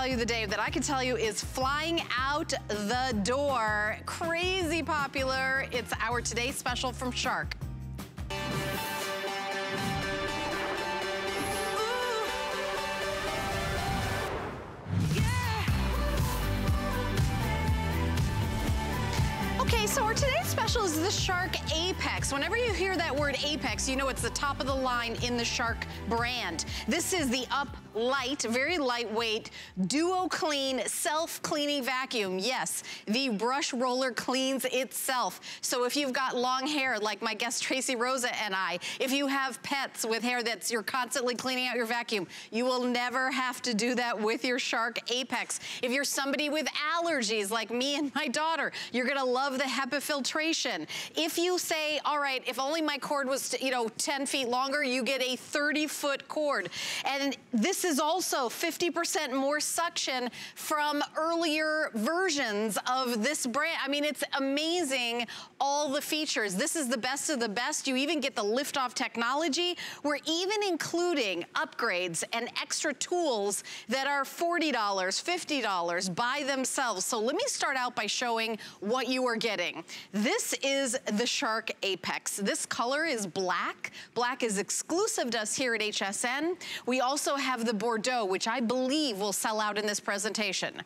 value of the day that I can tell you is flying out the door. Crazy popular. It's our today special from Shark. The Shark Apex. Whenever you hear that word Apex, you know it's the top of the line in the Shark brand. This is the up light, very lightweight, duo clean, self-cleaning vacuum. Yes, the brush roller cleans itself. So if you've got long hair, like my guest Tracy Rosa and I, if you have pets with hair that's you're constantly cleaning out your vacuum, you will never have to do that with your Shark Apex. If you're somebody with allergies like me and my daughter, you're gonna love the HEPA filtration. If you say, all right, if only my cord was, you know, 10 feet longer, you get a 30 foot cord. And this is also 50% more suction from earlier versions of this brand. I mean, it's amazing all the features. This is the best of the best. You even get the lift-off technology. We're even including upgrades and extra tools that are $40, $50 by themselves. So let me start out by showing what you are getting. This is the Shark Apex. This color is black. Black is exclusive to us here at HSN. We also have the the Bordeaux, which I believe will sell out in this presentation.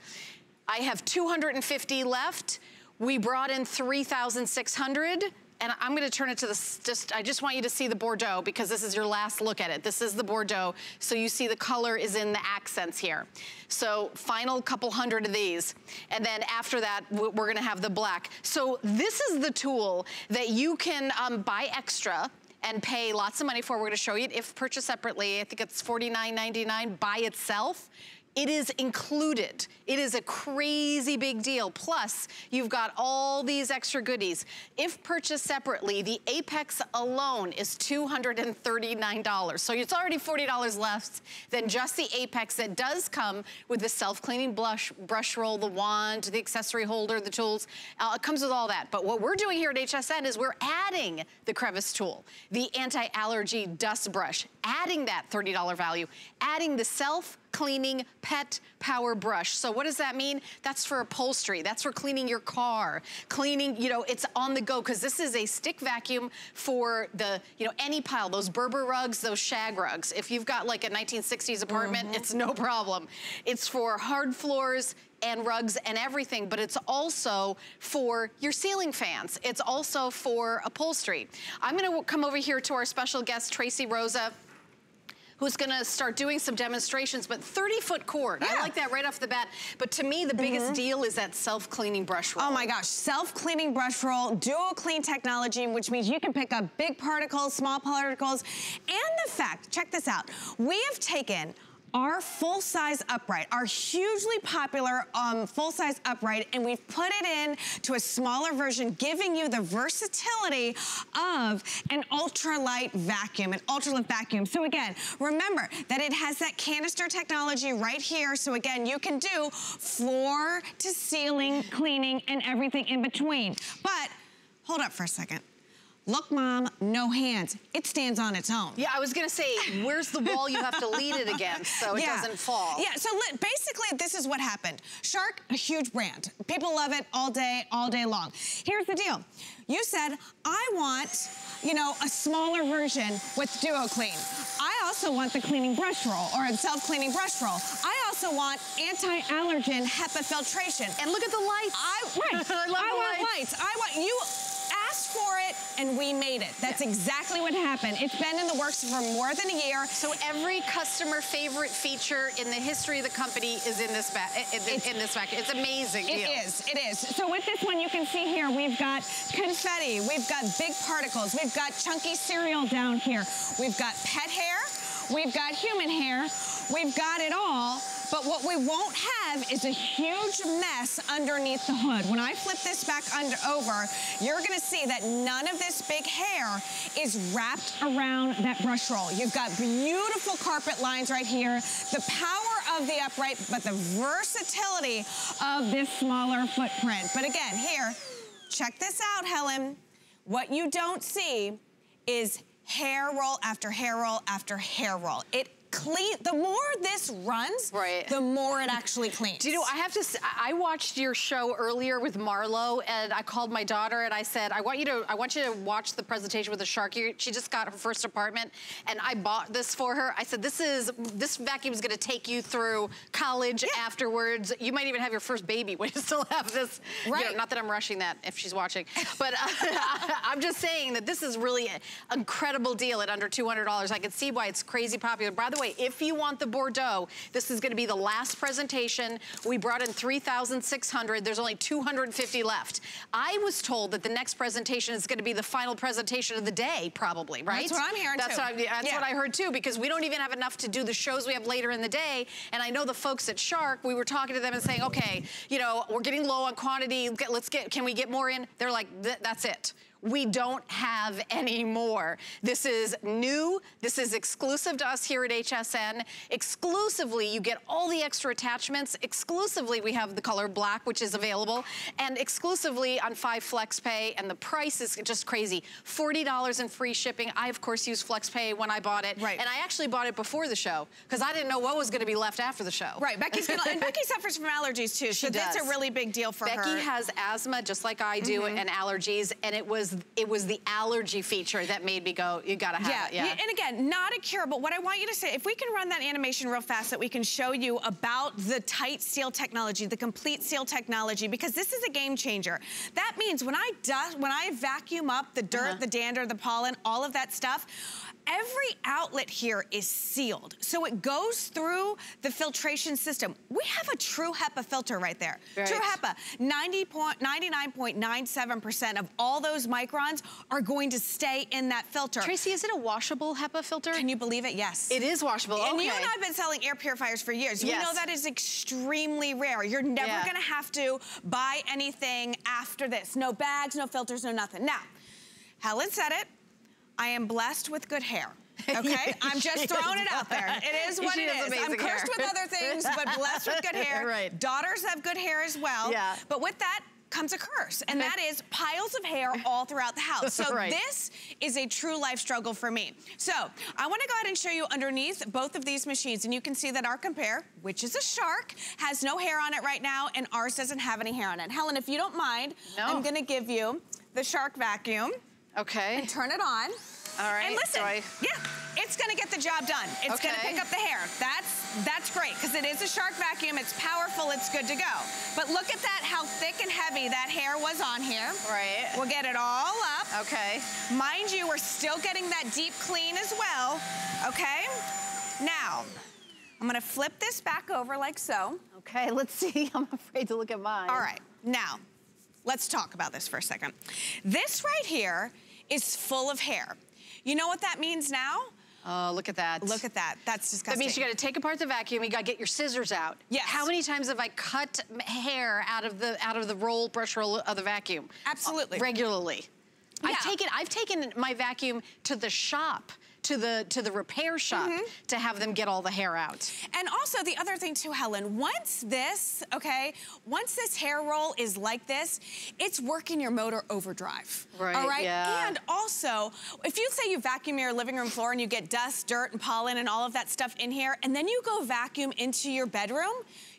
I have 250 left. We brought in 3,600 and I'm gonna turn it to the, just, I just want you to see the Bordeaux because this is your last look at it. This is the Bordeaux, so you see the color is in the accents here. So final couple hundred of these. And then after that, we're gonna have the black. So this is the tool that you can um, buy extra and pay lots of money for. We're gonna show you if purchased separately. I think it's $49.99 by itself. It is included. It is a crazy big deal. Plus, you've got all these extra goodies. If purchased separately, the Apex alone is $239. So it's already $40 less than just the Apex that does come with the self-cleaning brush, brush roll, the wand, the accessory holder, the tools. Uh, it comes with all that. But what we're doing here at HSN is we're adding the crevice tool, the anti-allergy dust brush, adding that $30 value, adding the self cleaning pet power brush. So what does that mean? That's for upholstery. That's for cleaning your car, cleaning, you know, it's on the go because this is a stick vacuum for the, you know, any pile, those Berber rugs, those shag rugs. If you've got like a 1960s apartment, mm -hmm. it's no problem. It's for hard floors, and rugs and everything, but it's also for your ceiling fans. It's also for upholstery. I'm gonna come over here to our special guest, Tracy Rosa who's gonna start doing some demonstrations, but 30 foot cord. Yeah. I like that right off the bat. But to me, the biggest mm -hmm. deal is that self-cleaning brush roll. Oh my gosh, self-cleaning brush roll, duo clean technology, which means you can pick up big particles, small particles, and the fact, check this out, we have taken our full-size upright, our hugely popular um, full-size upright, and we've put it in to a smaller version, giving you the versatility of an ultralight vacuum, an ultralight vacuum. So again, remember that it has that canister technology right here. So again, you can do floor to ceiling cleaning and everything in between. But hold up for a second. Look, Mom, no hands. It stands on its own. Yeah, I was gonna say, where's the wall you have to lean it against so it yeah. doesn't fall? Yeah, so basically this is what happened. Shark, a huge brand. People love it all day, all day long. Here's the deal. You said, I want, you know, a smaller version with Duo Clean. I also want the cleaning brush roll or a self-cleaning brush roll. I also want anti-allergen HEPA filtration. And look at the lights. I, right. I, I want lights. lights. I want, you, for it and we made it. That's yeah. exactly what happened. It's been in the works for more than a year. So every customer favorite feature in the history of the company is in this back. In, in, this back. It's amazing. It deal. is. It is. So with this one, you can see here we've got confetti, we've got big particles, we've got chunky cereal down here, we've got pet hair, we've got human hair, we've got it all. But what we won't have is a huge mess underneath the hood. When I flip this back under over, you're gonna see that none of this big hair is wrapped around that brush roll. You've got beautiful carpet lines right here, the power of the upright, but the versatility of this smaller footprint. But again, here, check this out, Helen. What you don't see is hair roll after hair roll after hair roll. It clean, the more this runs, right. the more it actually cleans. Do you know, I have to, I watched your show earlier with Marlo and I called my daughter and I said, I want you to, I want you to watch the presentation with the shark. She just got her first apartment and I bought this for her. I said, this is, this vacuum is gonna take you through college yeah. afterwards. You might even have your first baby when you still have this. Right. You know, not that I'm rushing that if she's watching, but uh, I'm just saying that this is really an incredible deal at under $200. I can see why it's crazy popular. By the way, if you want the Bordeaux, this is gonna be the last presentation. We brought in 3,600. There's only 250 left. I was told that the next presentation is gonna be the final presentation of the day, probably, right? That's what I'm hearing that's too. What I, that's yeah. what I heard too, because we don't even have enough to do the shows we have later in the day. And I know the folks at Shark, we were talking to them and saying, okay, you know, we're getting low on quantity. Let's get, can we get more in? They're like, that's it we don't have any more. This is new. This is exclusive to us here at HSN. Exclusively, you get all the extra attachments. Exclusively, we have the color black, which is available. And exclusively on 5 FlexPay. And the price is just crazy. $40 in free shipping. I, of course, used FlexPay when I bought it. Right. And I actually bought it before the show because I didn't know what was going to be left after the show. Right. Becky's gonna, and Becky suffers from allergies, too. She so does. that's a really big deal for Becky her. Becky has asthma, just like I do, mm -hmm. and allergies. And it was it was the allergy feature that made me go, you gotta have yeah. it. Yeah. And again, not a cure, but what I want you to say, if we can run that animation real fast that we can show you about the tight seal technology, the complete seal technology, because this is a game changer. That means when I dust, when I vacuum up the dirt, uh -huh. the dander, the pollen, all of that stuff, every outlet here is sealed. So it goes through the filtration system. We have a true HEPA filter right there. Right. True HEPA, 99.97% of all those microns are going to stay in that filter. Tracy, is it a washable HEPA filter? Can you believe it? Yes. It is washable, And okay. you and I have been selling air purifiers for years. Yes. We know that is extremely rare. You're never yeah. gonna have to buy anything after this. No bags, no filters, no nothing. Now, Helen said it, I am blessed with good hair. Okay, I'm just throwing it out there. It is what it is. I'm cursed hair. with other things, but blessed with good hair. right. Daughters have good hair as well. Yeah. But with that, comes a curse, and that is piles of hair all throughout the house. So right. this is a true life struggle for me. So I wanna go ahead and show you underneath both of these machines, and you can see that our Compare, which is a Shark, has no hair on it right now, and ours doesn't have any hair on it. Helen, if you don't mind, no. I'm gonna give you the Shark vacuum. Okay. And turn it on. All right. And listen, I... yeah, it's gonna get the job done. It's okay. gonna pick up the hair. That's that's great, because it is a Shark vacuum. It's powerful, it's good to go. But look at that, how thick and heavy that hair was on here. Right. We'll get it all up. Okay. Mind you, we're still getting that deep clean as well, okay? Now, I'm gonna flip this back over like so. Okay, let's see. I'm afraid to look at mine. All right, now, let's talk about this for a second. This right here is full of hair. You know what that means now? Oh, look at that. Look at that. That's disgusting. That means you gotta take apart the vacuum, you gotta get your scissors out. Yes. How many times have I cut hair out of the out of the roll, brush roll of the vacuum? Absolutely. Uh, regularly. Yeah. I've taken I've taken my vacuum to the shop to the to the repair shop mm -hmm. to have them get all the hair out. And also the other thing too, Helen, once this, okay, once this hair roll is like this, it's working your motor overdrive. Right, All right? yeah. And also, if you say you vacuum your living room floor and you get dust, dirt, and pollen and all of that stuff in here, and then you go vacuum into your bedroom,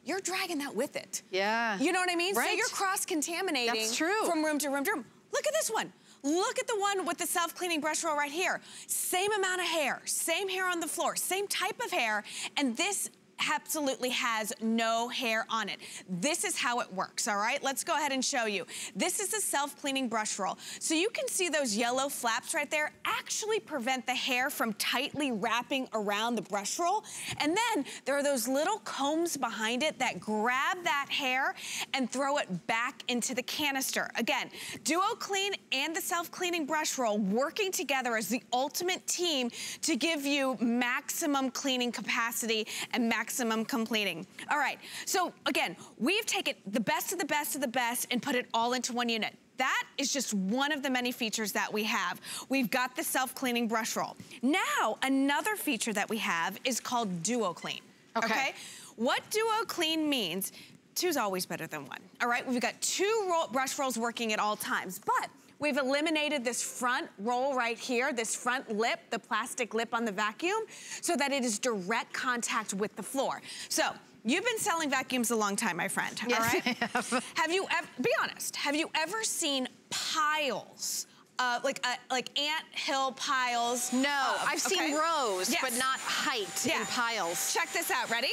you're dragging that with it. Yeah. You know what I mean? Right. So you're cross-contaminating That's true. from room to room to room. Look at this one. Look at the one with the self-cleaning brush roll right here. Same amount of hair, same hair on the floor, same type of hair, and this absolutely has no hair on it. This is how it works, all right? Let's go ahead and show you. This is a self-cleaning brush roll. So you can see those yellow flaps right there actually prevent the hair from tightly wrapping around the brush roll. And then there are those little combs behind it that grab that hair and throw it back into the canister. Again, Duo Clean and the self-cleaning brush roll working together as the ultimate team to give you maximum cleaning capacity and maximum maximum completing. All right, so again, we've taken the best of the best of the best and put it all into one unit. That is just one of the many features that we have. We've got the self-cleaning brush roll. Now, another feature that we have is called Duo Clean. Okay. okay? What Duo Clean means, two's always better than one. All right, we've got two roll, brush rolls working at all times, but We've eliminated this front roll right here, this front lip, the plastic lip on the vacuum, so that it is direct contact with the floor. So, You've been selling vacuums a long time, my friend, yes, all right? I have. have you ever, be honest, have you ever seen piles uh, like uh, like ant hill piles. No, of, I've okay? seen rows, yes. but not height yeah. in piles. Check this out, ready?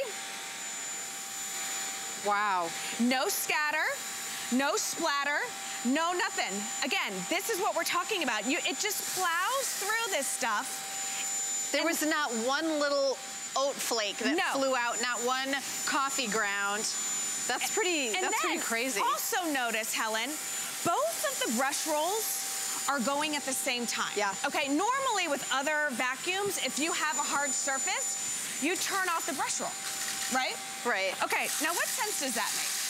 Wow. No scatter, no splatter, no nothing. Again, this is what we're talking about. You, it just plows through this stuff. There was not one little oat flake that no. flew out, not one coffee ground. That's pretty, and that's pretty crazy. also notice, Helen, both of the brush rolls are going at the same time. Yeah. Okay, normally with other vacuums, if you have a hard surface, you turn off the brush roll, right? Right. Okay, now what sense does that make?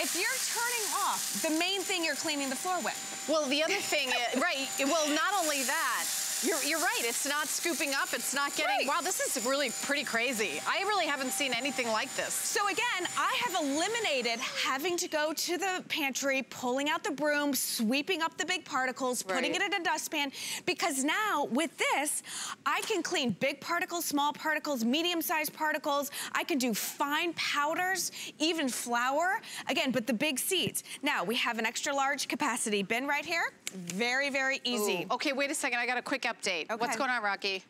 If you're turning off the main thing you're cleaning the floor with. Well, the other thing, is, right, well, not only that, you're, you're right. It's not scooping up. It's not getting, right. wow, this is really pretty crazy. I really haven't seen anything like this. So again, I have eliminated having to go to the pantry, pulling out the broom, sweeping up the big particles, right. putting it in a dustpan, because now with this, I can clean big particles, small particles, medium-sized particles. I can do fine powders, even flour. Again, but the big seeds. Now, we have an extra large capacity bin right here. Very, very easy. Ooh. Okay, wait a second. I got a quick update. Okay. What's going on, Rocky?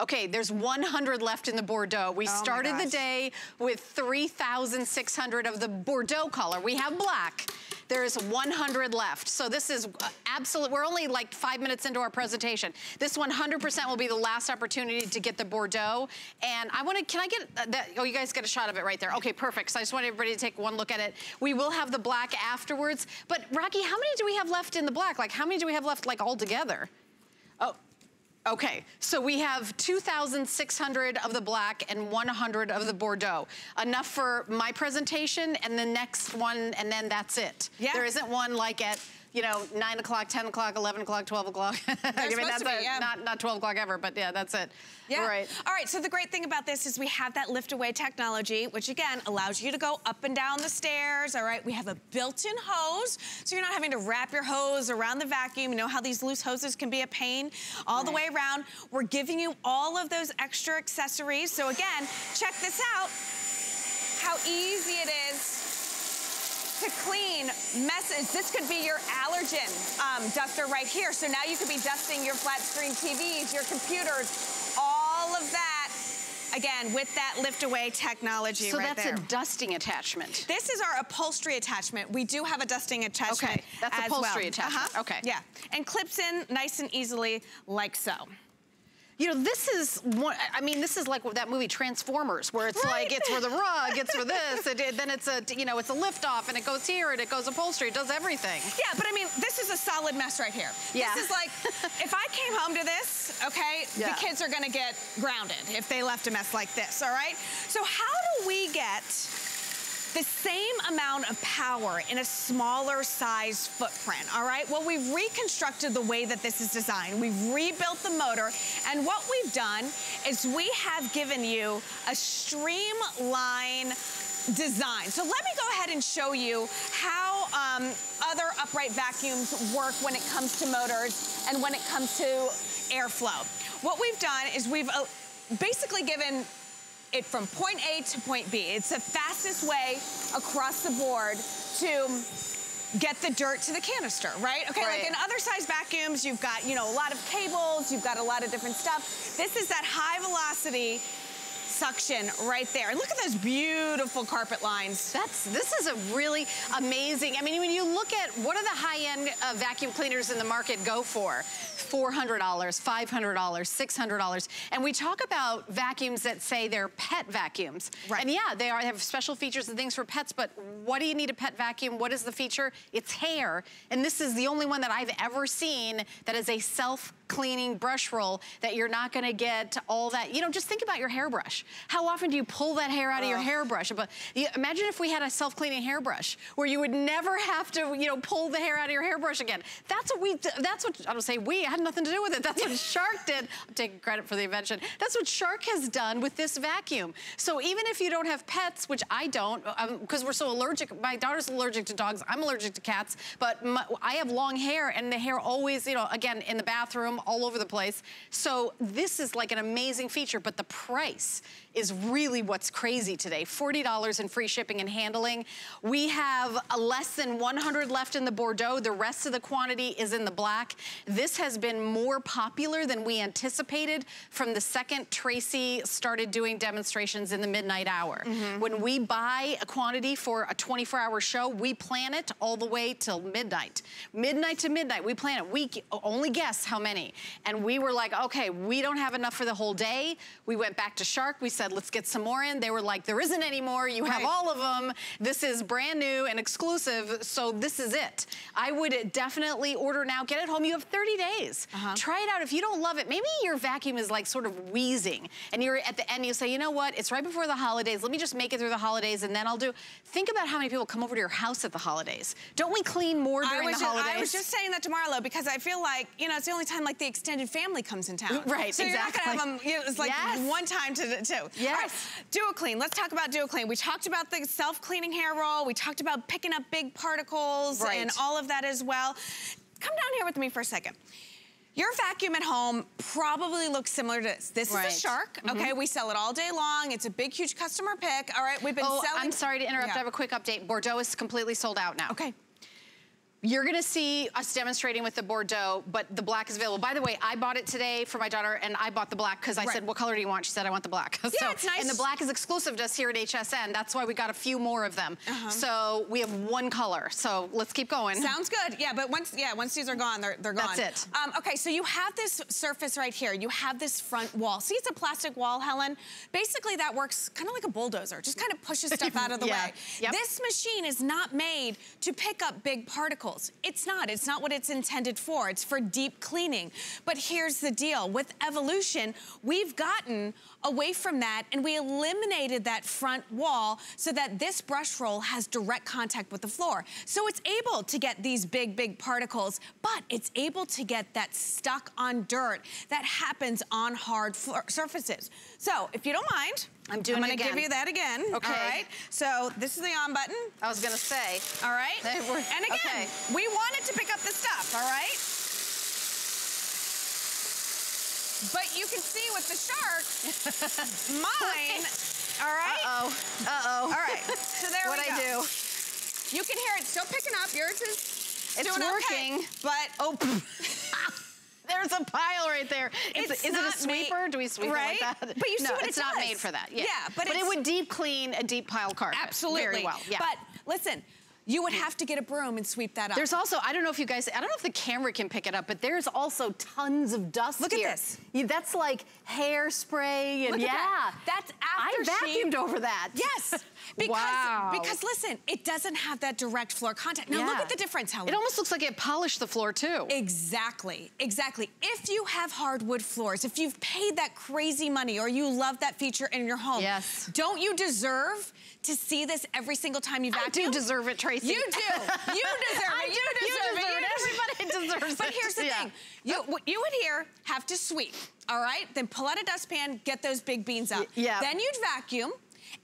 Okay, there's 100 left in the Bordeaux. We oh started the day with 3,600 of the Bordeaux color. We have black. There's 100 left. So this is absolute, we're only like five minutes into our presentation. This 100% will be the last opportunity to get the Bordeaux. And I wanna, can I get uh, that, oh, you guys get a shot of it right there. Okay, perfect. So I just want everybody to take one look at it. We will have the black afterwards. But Rocky, how many do we have left in the black? Like how many do we have left like all together? Oh, Okay, so we have 2,600 of the black and 100 of the Bordeaux. Enough for my presentation and the next one, and then that's it. Yeah. There isn't one like at you know, 9 o'clock, 10 o'clock, 11 o'clock, 12 o'clock. I mean, that's be, yeah. not, not 12 o'clock ever, but yeah, that's it. Yeah. All right. All right, so the great thing about this is we have that lift away technology, which again, allows you to go up and down the stairs, all right? We have a built-in hose, so you're not having to wrap your hose around the vacuum. You know how these loose hoses can be a pain all right. the way around. We're giving you all of those extra accessories. So again, check this out, how easy it is to clean messes. This could be your allergen um, duster right here. So now you could be dusting your flat screen TVs, your computers, all of that again, with that lift away technology so right that's a dusting attachment. This is our upholstery attachment. We do have a dusting attachment Okay, that's upholstery well. attachment, uh -huh. okay. Yeah, and clips in nice and easily like so. You know, this is one, I mean, this is like that movie Transformers, where it's right. like, it's for the rug, it's for this, and then it's a, you know, it's a lift off, and it goes here, and it goes upholstery, it does everything. Yeah, but I mean, this is a solid mess right here. Yeah. This is like, if I came home to this, okay, yeah. the kids are gonna get grounded if they left a mess like this, all right? So how do we get the same amount of power in a smaller size footprint, all right? Well, we've reconstructed the way that this is designed. We've rebuilt the motor, and what we've done is we have given you a streamline design. So let me go ahead and show you how um, other upright vacuums work when it comes to motors and when it comes to airflow. What we've done is we've uh, basically given it from point A to point B. It's the fastest way across the board to get the dirt to the canister, right? Okay, right. like in other size vacuums, you've got, you know, a lot of cables, you've got a lot of different stuff. This is that high velocity suction right there. And look at those beautiful carpet lines. That's, this is a really amazing, I mean, when you look at what are the high-end uh, vacuum cleaners in the market go for? $400, $500, $600. And we talk about vacuums that say they're pet vacuums. Right. And yeah, they, are, they have special features and things for pets, but what do you need a pet vacuum? What is the feature? It's hair. And this is the only one that I've ever seen that is a self cleaning brush roll that you're not gonna get all that, you know, just think about your hairbrush. How often do you pull that hair out of your hairbrush? But you, imagine if we had a self-cleaning hairbrush where you would never have to, you know, pull the hair out of your hairbrush again. That's what we, that's what, I don't say we, I had nothing to do with it. That's what Shark did. I'm taking credit for the invention. That's what Shark has done with this vacuum. So even if you don't have pets, which I don't, because um, we're so allergic, my daughter's allergic to dogs, I'm allergic to cats, but my, I have long hair and the hair always, you know, again, in the bathroom, all over the place. So this is like an amazing feature, but the price is really what's crazy today. $40 in free shipping and handling. We have less than 100 left in the Bordeaux. The rest of the quantity is in the black. This has been more popular than we anticipated from the second Tracy started doing demonstrations in the midnight hour. Mm -hmm. When we buy a quantity for a 24-hour show, we plan it all the way till midnight. Midnight to midnight, we plan it. We only guess how many. And we were like, okay, we don't have enough for the whole day. We went back to Shark. We said, let's get some more in. They were like, there isn't any more. You right. have all of them. This is brand new and exclusive, so this is it. I would definitely order now. Get it home. You have 30 days. Uh -huh. Try it out. If you don't love it, maybe your vacuum is like sort of wheezing and you're at the end, you say, you know what? It's right before the holidays. Let me just make it through the holidays and then I'll do. Think about how many people come over to your house at the holidays. Don't we clean more during the just, holidays? I was just saying that to Marlo because I feel like, you know, it's the only time like the extended family comes in town. Right, so exactly. you're not gonna have them, you know, it's like yes. one time to, to Yes. Right. DuoClean, let's talk about DuoClean. We talked about the self-cleaning hair roll. We talked about picking up big particles right. and all of that as well. Come down here with me for a second. Your vacuum at home probably looks similar to this. This right. is a Shark, mm -hmm. okay? We sell it all day long. It's a big, huge customer pick. All right, we've been oh, selling... I'm sorry to interrupt. Yeah. I have a quick update. Bordeaux is completely sold out now. Okay. You're gonna see us demonstrating with the Bordeaux, but the black is available. By the way, I bought it today for my daughter and I bought the black because I right. said, what color do you want? She said, I want the black. Yeah, so, it's nice. And the black is exclusive to us here at HSN. That's why we got a few more of them. Uh -huh. So we have one color. So let's keep going. Sounds good. Yeah, but once yeah, once these are gone, they're, they're gone. That's it. Um, okay, so you have this surface right here. You have this front wall. See, it's a plastic wall, Helen. Basically, that works kind of like a bulldozer. Just kind of pushes stuff out of the yeah. way. Yep. This machine is not made to pick up big particles. It's not. It's not what it's intended for. It's for deep cleaning. But here's the deal. With Evolution, we've gotten away from that and we eliminated that front wall so that this brush roll has direct contact with the floor. So it's able to get these big, big particles, but it's able to get that stuck on dirt that happens on hard surfaces. So if you don't mind, I'm doing I'm gonna give you that again. Okay. All right. So this is the on button. I was gonna say. All right. And again, okay. we wanted to pick up the stuff, all right? But you can see with the shark, mine, all right? Uh-oh, uh-oh. All right, so there what we go. What I do. You can hear it still picking up. Yours is it's working. Okay, but, oh, There's a pile right there. It's is, is it a sweeper? Do we sweep right? it like that? But you see no, what it's it not made for that. Yeah, yeah but, but it would deep clean a deep pile carpet. Absolutely. Very well. Yeah. But listen, you would have to get a broom and sweep that up. There's also, I don't know if you guys, I don't know if the camera can pick it up, but there's also tons of dust Look here. at this. Yeah, that's like hairspray and Look yeah. That. That's after I vacuumed over that. Yes. Because, wow. because listen, it doesn't have that direct floor contact. Now yeah. look at the difference, Helen. It almost looks like it polished the floor too. Exactly, exactly. If you have hardwood floors, if you've paid that crazy money or you love that feature in your home, yes. don't you deserve to see this every single time you vacuum? I do deserve it, Tracy. You do. You deserve it. You deserve, you deserve it. Everybody deserves but it. But here's the yeah. thing. You, you would here have to sweep, all right? Then pull out a dustpan, get those big beans up. Yeah. Then you'd vacuum,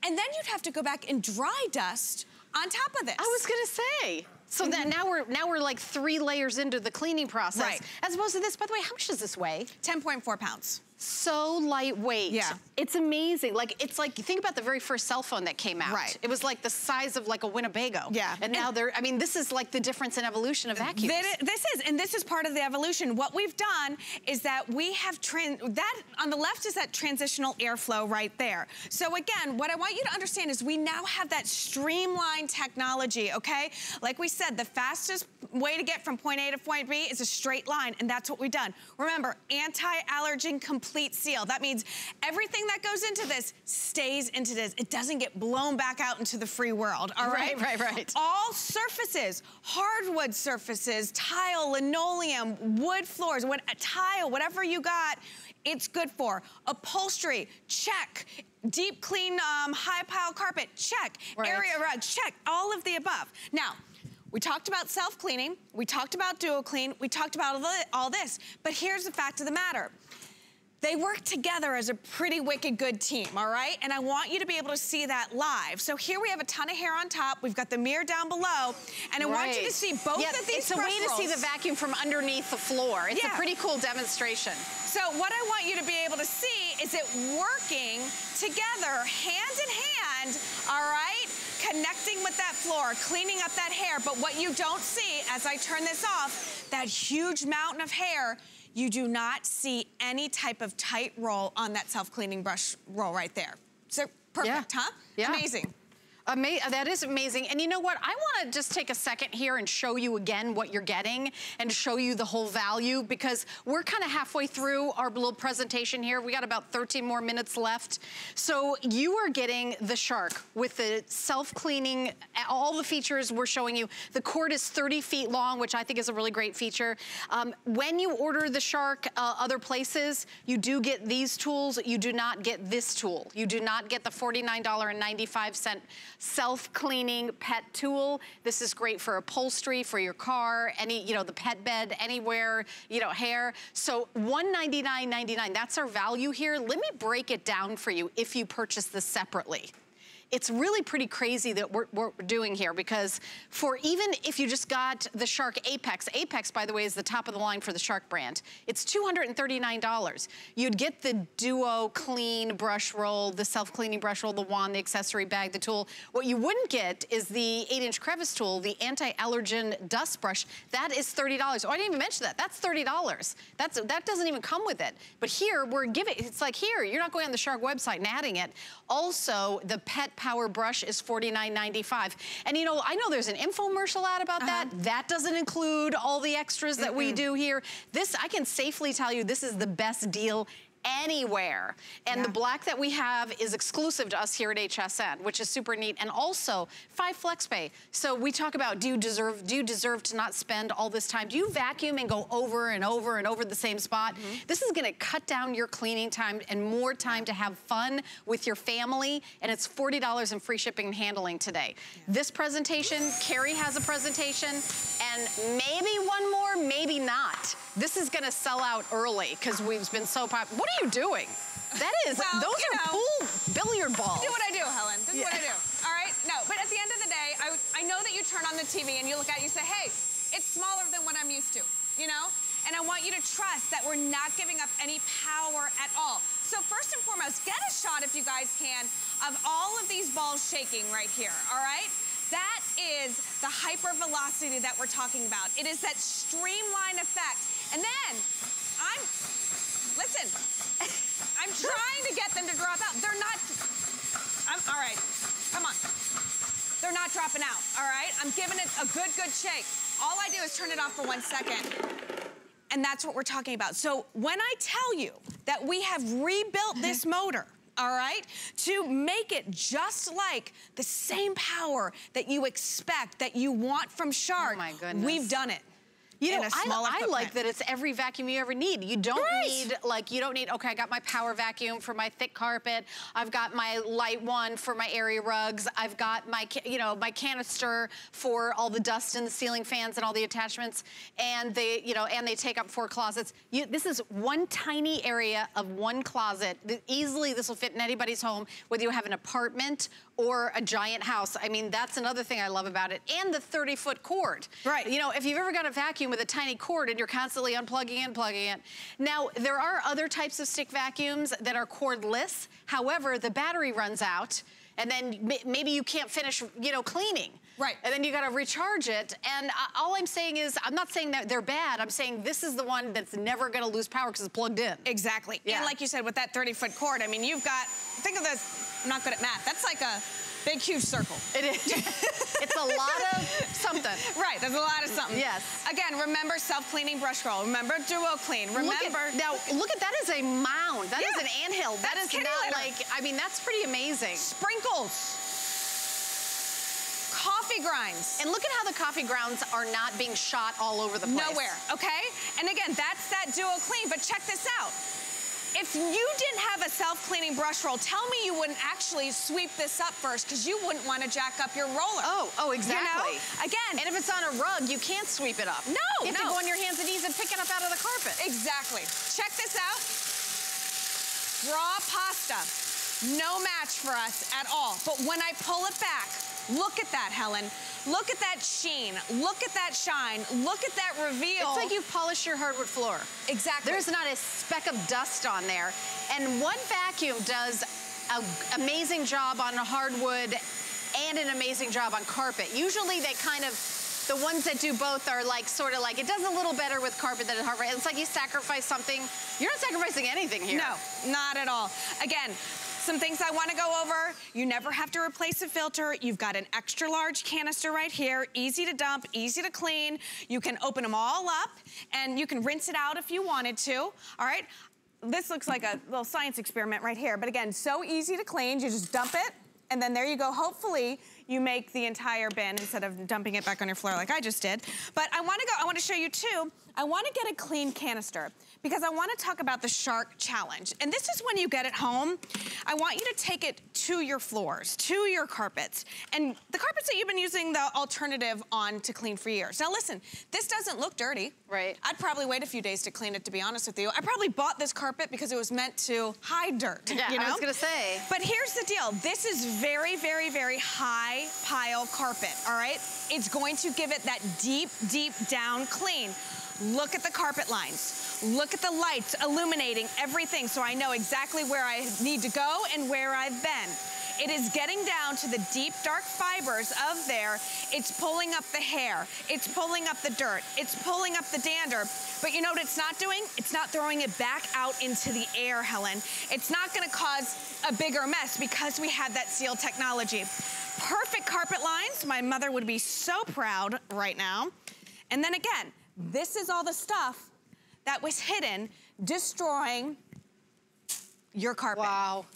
and then you'd have to go back and dry dust on top of this. I was gonna say. So mm -hmm. that mm-hmm. now we're now we're like three layers into the cleaning process. Right. As opposed to this, by the way, how much does this weigh? 10.4 pounds so lightweight. Yeah. It's amazing. Like, it's like, think about the very first cell phone that came out. Right. It was like the size of like a Winnebago. Yeah. And, and now they're, I mean, this is like the difference in evolution of vacuums. This is, and this is part of the evolution. What we've done is that we have, that on the left is that transitional airflow right there. So again, what I want you to understand is we now have that streamlined technology, okay? Like we said, the fastest way to get from point A to point B is a straight line, and that's what we've done. Remember, anti-allergen complete complete seal. That means everything that goes into this stays into this. It doesn't get blown back out into the free world, all right? Right, right, right. All surfaces, hardwood surfaces, tile, linoleum, wood floors, what, tile, whatever you got, it's good for. Upholstery, check. Deep clean um, high pile carpet, check. Right. Area rug, check. All of the above. Now, we talked about self-cleaning, we talked about duo clean, we talked about all this, but here's the fact of the matter. They work together as a pretty wicked good team, all right? And I want you to be able to see that live. So here we have a ton of hair on top. We've got the mirror down below. And I right. want you to see both yep, of these It's a way to see the vacuum from underneath the floor. It's yeah. a pretty cool demonstration. So what I want you to be able to see is it working together, hand in hand, all right? Connecting with that floor, cleaning up that hair. But what you don't see, as I turn this off, that huge mountain of hair, you do not see any type of tight roll on that self-cleaning brush roll right there. So perfect, yeah. huh? Yeah. Amazing. Ama that is amazing. And you know what? I want to just take a second here and show you again what you're getting and show you the whole value because we're kind of halfway through our little presentation here. We got about 13 more minutes left. So you are getting the Shark with the self-cleaning, all the features we're showing you. The cord is 30 feet long, which I think is a really great feature. Um, when you order the Shark uh, other places, you do get these tools. You do not get this tool. You do not get the $49.95 self-cleaning pet tool. This is great for upholstery, for your car, any, you know, the pet bed, anywhere, you know, hair. So $199.99, that's our value here. Let me break it down for you if you purchase this separately it's really pretty crazy that we're, we're, doing here because for even if you just got the Shark Apex, Apex, by the way, is the top of the line for the Shark brand. It's $239. You'd get the Duo Clean brush roll, the self-cleaning brush roll, the wand, the accessory bag, the tool. What you wouldn't get is the 8-inch crevice tool, the anti-allergen dust brush. That is $30. Oh, I didn't even mention that. That's $30. That's, that doesn't even come with it. But here, we're giving, it's like here, you're not going on the Shark website and adding it. Also, the pet power brush is $49.95. And you know, I know there's an infomercial ad about uh -huh. that. Uh-huh. That doesn't include all the extras that mm -mm. we do here. This, I can safely tell you, this is the best deal anywhere. And yeah. the black that we have is exclusive to us here at HSN, which is super neat. And also five flex pay. So we talk about do you deserve do you deserve to not spend all this time? Do you vacuum and go over and over and over the same spot? Mm -hmm. This is gonna cut down your cleaning time and more time to have fun with your family. And it's $40 in free shipping and handling today. Yeah. This presentation, Carrie has a presentation, and maybe one more, maybe not. This is gonna sell out early because we've been so popular. What are you doing? That is, well, those are know, pool billiard balls. I do what I do, Helen. This yeah. is what I do. All right? No, but at the end of the day, I, I know that you turn on the TV and you look at it, you say, hey, it's smaller than what I'm used to, you know? And I want you to trust that we're not giving up any power at all. So first and foremost, get a shot, if you guys can, of all of these balls shaking right here, all right? That is the hyper velocity that we're talking about. It is that streamline effect. And then, I'm Listen, I'm trying to get them to drop out. They're not, I'm, all right, come on. They're not dropping out, all right? I'm giving it a good, good shake. All I do is turn it off for one second. And that's what we're talking about. So when I tell you that we have rebuilt this motor, all right? To make it just like the same power that you expect, that you want from Shark. Oh my goodness. We've done it. You know, I, I like that it's every vacuum you ever need. You don't right. need, like, you don't need, okay, I got my power vacuum for my thick carpet. I've got my light one for my area rugs. I've got my, you know, my canister for all the dust and the ceiling fans and all the attachments. And they, you know, and they take up four closets. You, this is one tiny area of one closet. Easily this will fit in anybody's home, whether you have an apartment or a giant house. I mean, that's another thing I love about it. And the 30 foot cord. Right. You know, if you've ever got a vacuum with a tiny cord and you're constantly unplugging and plugging it. Now, there are other types of stick vacuums that are cordless. However, the battery runs out and then maybe you can't finish, you know, cleaning. Right. And then you got to recharge it. And uh, all I'm saying is, I'm not saying that they're bad. I'm saying this is the one that's never going to lose power because it's plugged in. Exactly. Yeah. And like you said, with that 30 foot cord, I mean, you've got, think of this, I'm not good at math. That's like a big, huge circle. It is. it's a lot of something. Right, there's a lot of something. Yes. Again, remember self-cleaning brush roll. Remember Duo Clean. Remember. Look at, now, look at that is a mound. That is Yeah, an anthill. That that's is not litter. like, I mean, that's pretty amazing. Sprinkles. Coffee grinds. And look at how the coffee grounds are not being shot all over the place. Nowhere, okay? And again, that's that Duo Clean, but check this out. If you didn't have a self-cleaning brush roll, tell me you wouldn't actually sweep this up first because you wouldn't want to jack up your roller. Oh, oh, exactly. You know? Again. And if it's on a rug, you can't sweep it up. No, You have no. to go on your hands and knees and pick it up out of the carpet. Exactly. Check this out. Raw pasta. No match for us at all. But when I pull it back, look at that, Helen. Look at that sheen. Look at that shine. Look at that reveal. It's like you've polished your hardwood floor. Exactly. There's not a speck of dust on there. And one vacuum does an amazing job on hardwood and an amazing job on carpet. Usually they kind of, the ones that do both are like sort of like, it does a little better with carpet than hardwood. It's like you sacrifice something. You're not sacrificing anything here. No, not at all. Again, some things I wanna go over. You never have to replace a filter. You've got an extra large canister right here, easy to dump, easy to clean. You can open them all up and you can rinse it out if you wanted to, all right? This looks like a little science experiment right here, but again, so easy to clean. You just dump it and then there you go. Hopefully you make the entire bin instead of dumping it back on your floor like I just did. But I wanna go, I wanna show you too, I wanna get a clean canister because I wanna talk about the Shark Challenge. And this is when you get it home, I want you to take it to your floors, to your carpets, and the carpets that you've been using the alternative on to clean for years. Now listen, this doesn't look dirty. Right. I'd probably wait a few days to clean it, to be honest with you. I probably bought this carpet because it was meant to hide dirt, Yeah, you know? I was gonna say. But here's the deal. This is very, very, very high pile carpet, all right? It's going to give it that deep, deep down clean. Look at the carpet lines. Look at the lights illuminating everything so I know exactly where I need to go and where I've been. It is getting down to the deep, dark fibers of there. It's pulling up the hair. It's pulling up the dirt. It's pulling up the dander. But you know what it's not doing? It's not throwing it back out into the air, Helen. It's not gonna cause a bigger mess because we have that seal technology. Perfect carpet lines. My mother would be so proud right now. And then again, this is all the stuff that was hidden, destroying your carpet. Wow.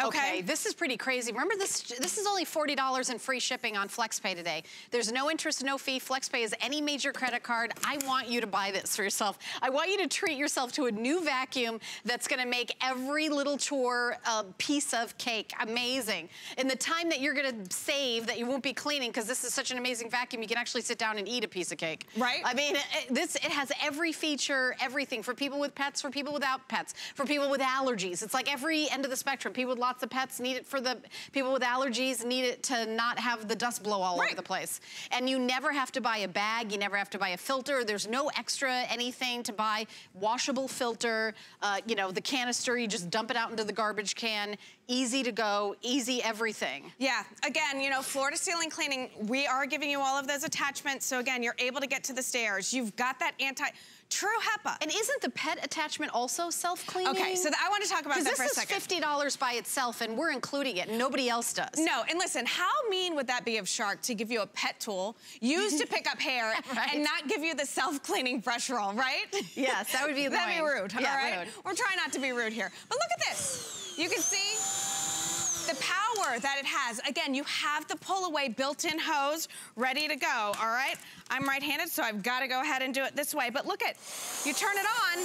Okay. this is pretty crazy. Remember this, this is only $40 in free shipping on FlexPay today. There's no interest, no fee. FlexPay is any major credit card. I want you to buy this for yourself. I want you to treat yourself to a new vacuum that's gonna make every little chore a piece of cake. Amazing. In the time that you're gonna save that you won't be cleaning, because this is such an amazing vacuum, you can actually sit down and eat a piece of cake. Right. I mean, it, this, it has every feature, everything for people with pets, for people without pets, for people with allergies. It's like every end of the spectrum. People lots of pets need it for the people with allergies need it to not have the dust blow all Right. over the place. And you never have to buy a bag. You never have to buy a filter. There's no extra anything to buy. Washable filter. Uh, you know, the canister, you just dump it out into the garbage can. Easy to go, easy everything. Yeah, again, you know, floor to ceiling cleaning, we are giving you all of those attachments. So again, you're able to get to the stairs. You've got that anti, true HEPA. And isn't the pet attachment also self-cleaning? Okay, so I want to talk about that for a second. this is fifty dollars by itself, and we're including it. Nobody else does. No, and listen, how mean would that be of Shark to give you a pet tool used to pick up hair Right. and not give you the self-cleaning brush roll, right? Yes, that would be That'd be rude, Yeah, all right? rude. We're trying not to be rude here. But look at this. You can see the power that it has. Again, you have the pull-away built-in hose ready to go, all right? I'm right-handed, so I've got to go ahead and do it this way. But look at, you turn it on,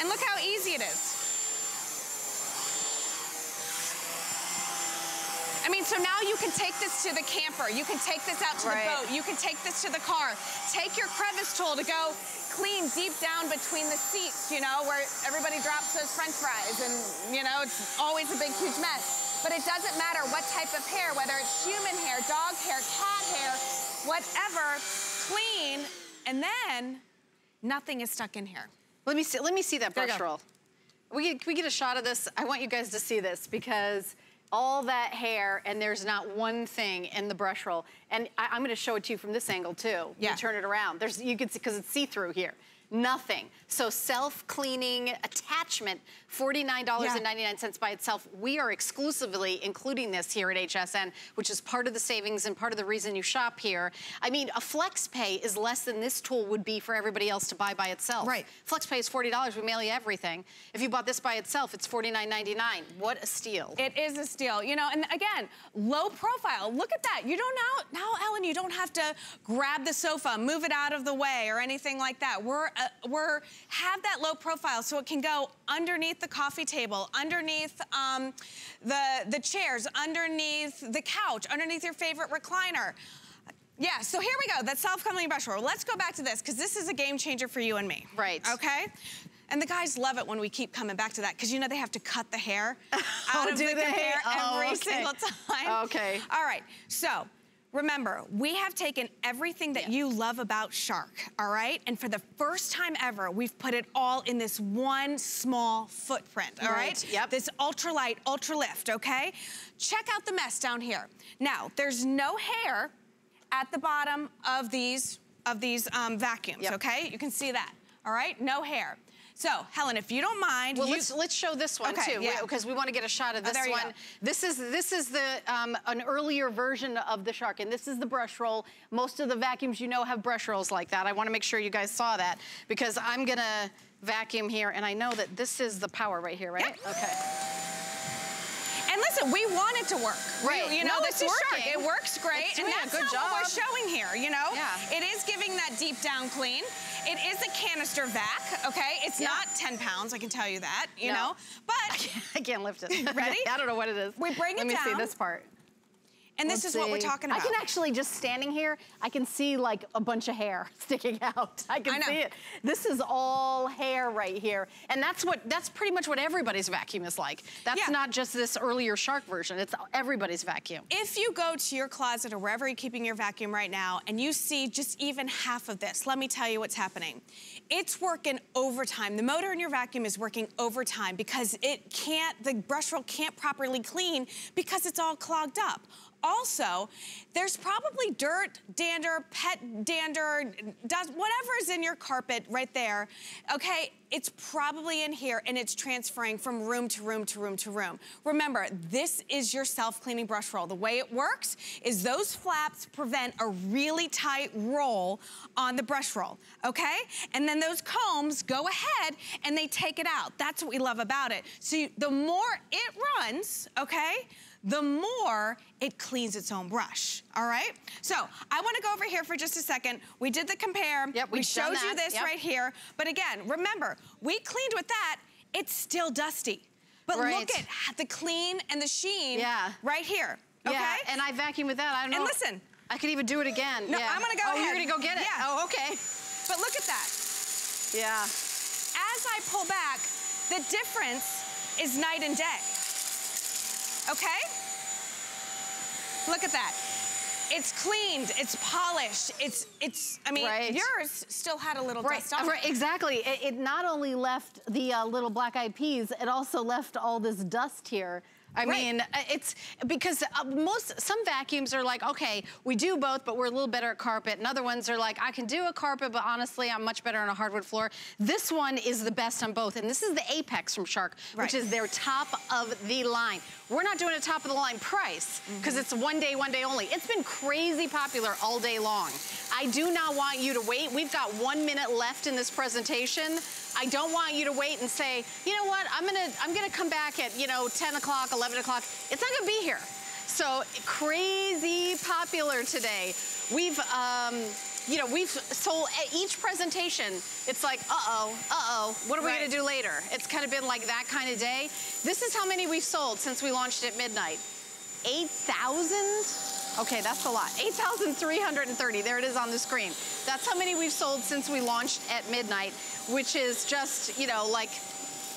and look how easy it is. I mean, so now you can take this to the camper. You can take this out to Right. the boat. You can take this to the car. Take your crevice tool to go clean deep down between the seats, you know, where everybody drops those french fries and, you know, it's always a big, huge mess. But it doesn't matter what type of hair, whether it's human hair, dog hair, cat hair, whatever, clean, and then nothing is stuck in here. Let me see. Let me see that brush roll. We get, can we get a shot of this? I want you guys to see this because all that hair and there's not one thing in the brush roll. And I, I'm going to show it to you from this angle too. Yeah. You turn it around. There's you can see because it's see through here. Nothing. So self-cleaning attachment, $49.99 yeah. by itself. We are exclusively including this here at HSN, which is part of the savings and part of the reason you shop here. I mean, a flex pay is less than this tool would be for everybody else to buy by itself. Right. Flex pay is $40, we mail you everything. If you bought this by itself, it's $49.99. What a steal. It is a steal, you know, and again, low profile. Look at that. You don't now, now Helen, you don't have to grab the sofa, move it out of the way or anything like that. We're, uh, we're, have that low profile so it can go underneath the coffee table, underneath um, the, the chairs, underneath the couch, underneath your favorite recliner. Yeah, so here we go, that self-cleaning brush roll. Let's go back to this, because this is a game changer for you and me. Right. Okay? And the guys love it when we keep coming back to that because you know they have to cut the hair out oh, of the they? hair oh, every okay. single time. Okay. All right, so Remember, we have taken everything that yeah. you love about Shark, all right? And for the first time ever, we've put it all in this one small footprint, all right? right? Yep. This ultralight, ultra lift, okay? Check out the mess down here. Now, there's no hair at the bottom of these, of these um, vacuums, yep. okay? You can see that, all right? No hair. So, Helen, if you don't mind, well, you... let's let's show this one okay, too, yeah. because we want to get a shot of oh, this oh, one. This is this is the um, an earlier version of the Shark, and this is the brush roll. Most of the vacuums you know have brush rolls like that. I want to make sure you guys saw that because I'm gonna vacuum here, and I know that this is the power right here, right? Yep. Okay. And listen, we want it to work. Right. You know, no, this is working. Shark. It works great. And that's a good not job. what we're showing here, you know? Yeah. It is giving that deep down clean. It is a canister vac, okay? It's yeah. not 10 pounds, I can tell you that, you no. know? But... I can't, I can't lift it. Ready? I don't know what it is. We bring it down. down. Let me see this part. And this Let's is see. what we're talking about. I can actually, just standing here, I can see like a bunch of hair sticking out. I can I see it. This is all hair right here. And that's what, that's pretty much what everybody's vacuum is like. That's yeah. not just this earlier Shark version, it's everybody's vacuum. If you go to your closet or wherever you're keeping your vacuum right now and you see just even half of this, let me tell you what's happening. It's working overtime. The motor in your vacuum is working overtime because it can't, the brush roll can't properly clean because it's all clogged up. Also, there's probably dirt, dander, pet dander, dust, whatever is in your carpet right there, okay? It's probably in here and it's transferring from room to room to room to room. Remember, this is your self-cleaning brush roll. The way it works is those flaps prevent a really tight roll on the brush roll, okay? And then those combs go ahead and they take it out. That's what we love about it. So you, the more it runs, okay, the more it cleans its own brush, all right? So I wanna go over here for just a second. We did the compare. Yep, we showed you this yep. right here. But again, remember, we cleaned with that, it's still dusty. But right. look at the clean and the sheen yeah. right here, okay? Yeah, and I vacuum with that, I don't know. And listen. I could even do it again. No, yeah. I'm gonna go oh, ahead. you're gonna go get it? Yeah. Oh, okay. But look at that. Yeah. As I pull back, the difference is night and day. Okay? Look at that. It's cleaned, it's polished, it's, it's. I mean, right. yours still had a little right. dust on right. it. Exactly. It, it, not only left the uh, little black eyed peas, it also left all this dust here. I right. mean, uh, it's because uh, most, some vacuums are like, okay, we do both, but we're a little better at carpet. And other ones are like, I can do a carpet, but honestly, I'm much better on a hardwood floor. This one is the best on both. And this is the Apex from Shark, right. which is their top of the line. We're not doing a top of the line price because mm -hmm. it's one day, one day only. It's been crazy popular all day long. I do not want you to wait. We've got one minute left in this presentation. I don't want you to wait and say, you know what, I'm gonna, I'm gonna come back at, you know, 10 o'clock, 11 o'clock. It's not gonna be here. So crazy popular today. We've, um, you know, we've sold each presentation, it's like, uh-oh, uh-oh, what are we right. gonna do later? It's kind of been like that kind of day. This is how many we've sold since we launched at midnight. 8,000? Okay, that's a lot. 8,330, there it is on the screen. That's how many we've sold since we launched at midnight, which is just, you know, like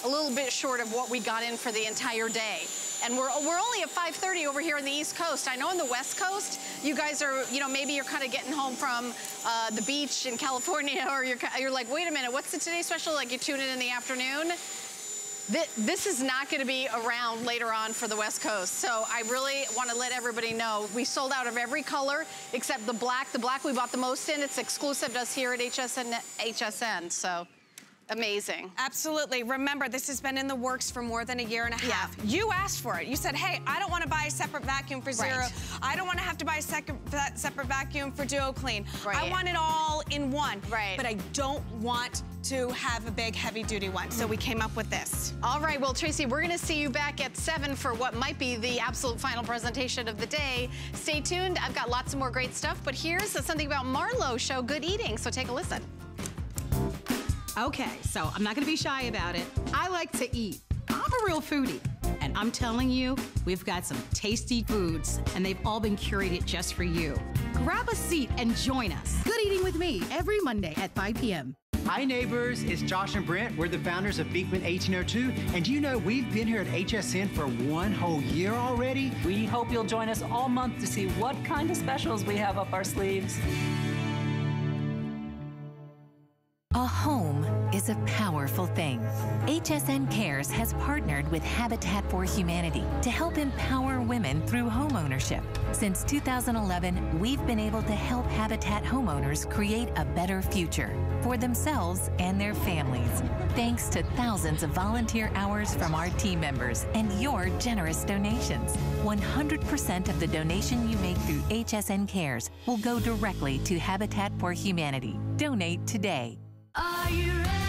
a little bit short of what we got in for the entire day. And we're, we're only at 5.30 over here on the East Coast. I know on the West Coast, you guys are, you know, maybe you're kind of getting home from uh, the beach in California or you're, you're like, wait a minute, what's the Today Special? Like you tune in in the afternoon? Th this is not gonna be around later on for the West Coast. So I really wanna let everybody know, we sold out of every color except the black. The black we bought the most in. It's exclusive to us here at HSN, HSN so. Amazing. Absolutely. Remember, this has been in the works for more than a year and a half. Yeah. You asked for it. You said, hey, I don't want to buy a separate vacuum for Zero. Right. I don't want to have to buy a second, separate vacuum for Duo Clean. Right. I want it all in one. Right. But I don't want to have a big heavy duty one. So we came up with this. All right, well, Tracy, we're gonna see you back at seven for what might be the absolute final presentation of the day. Stay tuned, I've got lots of more great stuff, but here's something about Marlo show Good Eating, so take a listen. Okay, so I'm not gonna be shy about it. I like to eat. I'm a real foodie. And I'm telling you, we've got some tasty foods, and they've all been curated just for you. Grab a seat and join us. Good eating with me every Monday at 5 p.m. Hi, neighbors. It's Josh and Brent. We're the founders of Beekman 1802. And do you know we've been here at HSN for one whole year already? We hope you'll join us all month to see what kind of specials we have up our sleeves. A home is a powerful thing. HSN Cares has partnered with Habitat for Humanity to help empower women through homeownership. Since 2011, we've been able to help Habitat homeowners create a better future for themselves and their families. Thanks to thousands of volunteer hours from our team members and your generous donations. 100% of the donation you make through HSN Cares will go directly to Habitat for Humanity. Donate today. Are you ready?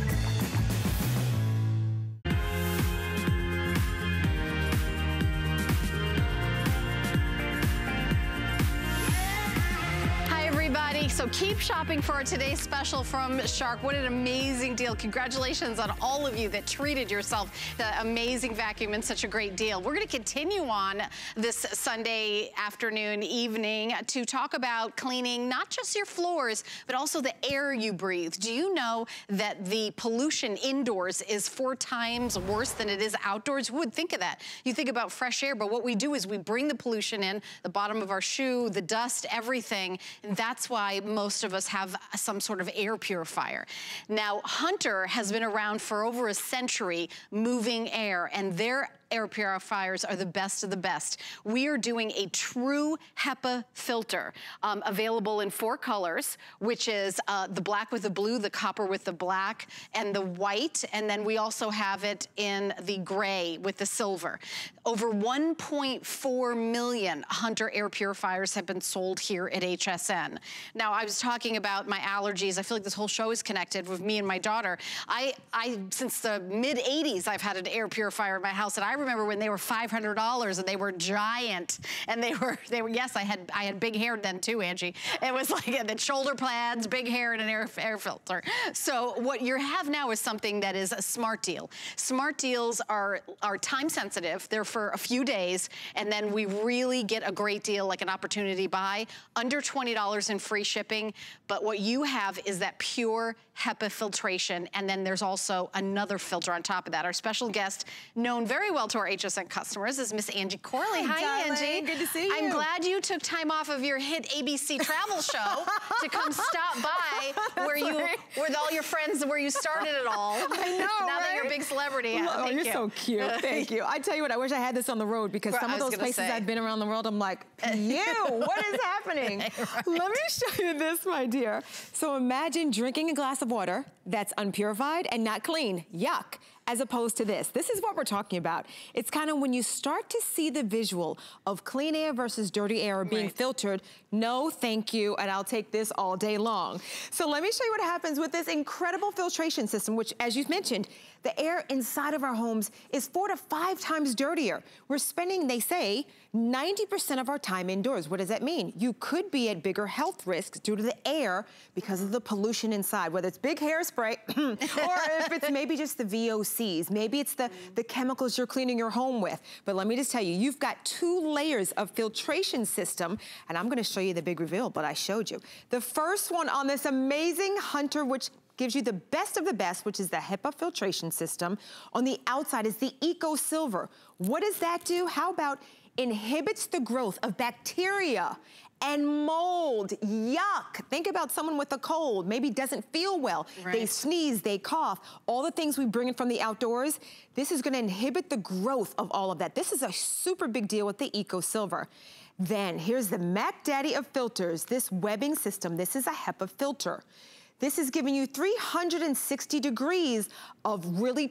So keep shopping for today's special from Shark. What an amazing deal. Congratulations on all of you that treated yourself the amazing vacuum and such a great deal. We're going to continue on this Sunday afternoon, evening to talk about cleaning not just your floors, but also the air you breathe. Do you know that the pollution indoors is four times worse than it is outdoors? Who would think of that? You think about fresh air, but what we do is we bring the pollution in, the bottom of our shoe, the dust, everything. And that's why most of us have some sort of air purifier. Now, Hunter has been around for over a century moving air, and their air purifiers are the best of the best. We are doing a true HEPA filter um, available in four colors, which is uh, the black with the blue, the copper with the black, and the white. And then we also have it in the gray with the silver. Over 1.4 million Hunter air purifiers have been sold here at HSN. Now, I was talking about my allergies. I feel like this whole show is connected with me and my daughter. I, I since the mid 80s, I've had an air purifier in my house, and I remember when they were $500 and they were giant, and they were, they were. Yes, I had, I had big hair then too, Angie. It was like the shoulder pads, big hair, and an air, air filter. So what you have now is something that is a smart deal. Smart deals are are time sensitive. They're for a few days, and then we really get a great deal, like an opportunity buy, under $20 in free shipping. But what you have is that pure HEPA filtration, and then there's also another filter on top of that. Our special guest, known very well to our HSN customers, is Miss Angie Corley. Hi, Hi Angie. Good to see you. I'm glad you took time off of your hit ABC travel show to come stop by where you, with all your friends, where you started it all. I know, Now right? that you're a big celebrity. Oh, Thank you're you. so cute. Thank you. I tell you what, I wish I had this on the road because Well, some of those places say. I've been around the world, I'm like, you, what is happening? Right. Let me show you this, my dear. So imagine drinking a glass of water that's unpurified and not clean. Yuck. As opposed to this. This is what we're talking about. It's kind of when you start to see the visual of clean air versus dirty air being right. filtered, no thank you, and I'll take this all day long. So let me show you what happens with this incredible filtration system, which as you've mentioned, the air inside of our homes is four to five times dirtier. We're spending, they say, 90% of our time indoors. What does that mean? You could be at bigger health risks due to the air because of the pollution inside, whether it's big hairspray or if it's maybe just the VOCs, maybe it's the, the chemicals you're cleaning your home with. But let me just tell you, you've got two layers of filtration system, and I'm gonna show you the big reveal, but I showed you. The first one on this amazing Hunter, which gives you the best of the best, which is the HEPA filtration system. On the outside is the Eco Silver. What does that do? How about inhibits the growth of bacteria and mold. Yuck. Think about someone with a cold, maybe doesn't feel well. Right. They sneeze, they cough. All the things we bring in from the outdoors, this is gonna inhibit the growth of all of that. This is a super big deal with the Eco Silver. Then here's the Mac Daddy of filters, this webbing system. This is a HEPA filter. This is giving you 360 degrees of really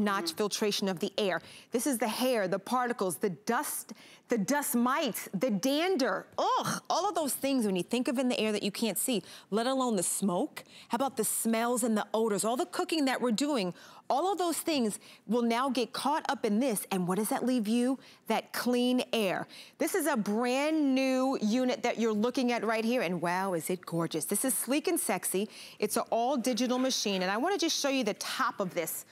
top-notch mm -hmm. filtration of the air. This is the hair, the particles, the dust, the dust mites, the dander. Ugh, all of those things when you think of in the air that you can't see, let alone the smoke. How about the smells and the odors, all the cooking that we're doing, all of those things will now get caught up in this. And what does that leave you? That clean air. This is a brand new unit that you're looking at right here. And wow, is it gorgeous. This is sleek and sexy. It's an all digital machine. And I wanna just show you the top of this.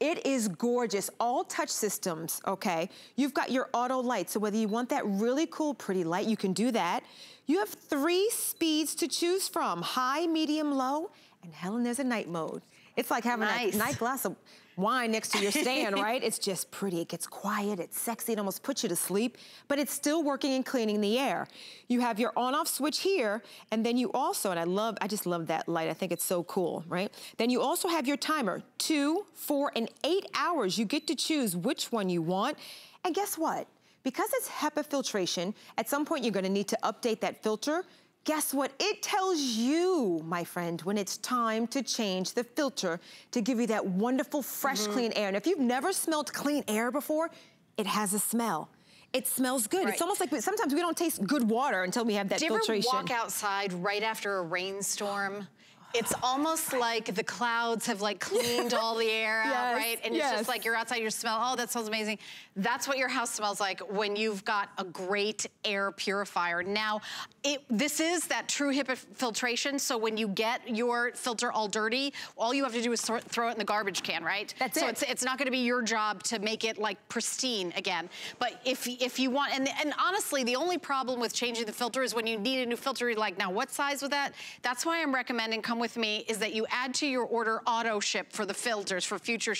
It is gorgeous, all touch systems, okay? You've got your auto light, so whether you want that really cool, pretty light, you can do that. You have three speeds to choose from, high, medium, low, and Helen, there's a night mode. It's like having nice. a nice glass of wine next to your stand, right? It's just pretty. It gets quiet. It's sexy. It almost puts you to sleep, but it's still working and cleaning the air. You have your on-off switch here, and then you also, and I love, I just love that light. I think it's so cool, right? Then you also have your timer, two, four, and eight hours. You get to choose which one you want. And guess what? Because it's HEPA filtration, at some point you're gonna need to update that filter Guess what? It tells you, my friend, when it's time to change the filter to give you that wonderful, fresh, mm -hmm. clean air. And if you've never smelled clean air before, it has a smell. It smells good. Right. It's almost like sometimes we don't taste good water until we have that Do you filtration. ever walk outside right after a rainstorm? It's almost like the clouds have like cleaned all the air out, right? And yes. it's just like you're outside, you smell, oh, that smells amazing. That's what your house smells like when you've got a great air purifier. Now, it, this is that true HEPA filtration, so when you get your filter all dirty, all you have to do is throw, throw it in the garbage can, right? That's so it. So it's, it's not gonna be your job to make it like pristine again. But if, if you want, and, and honestly, the only problem with changing the filter is when you need a new filter, you're like, now what size with that? That's why I'm recommending come with me is that you add to your order auto ship for the filters, for future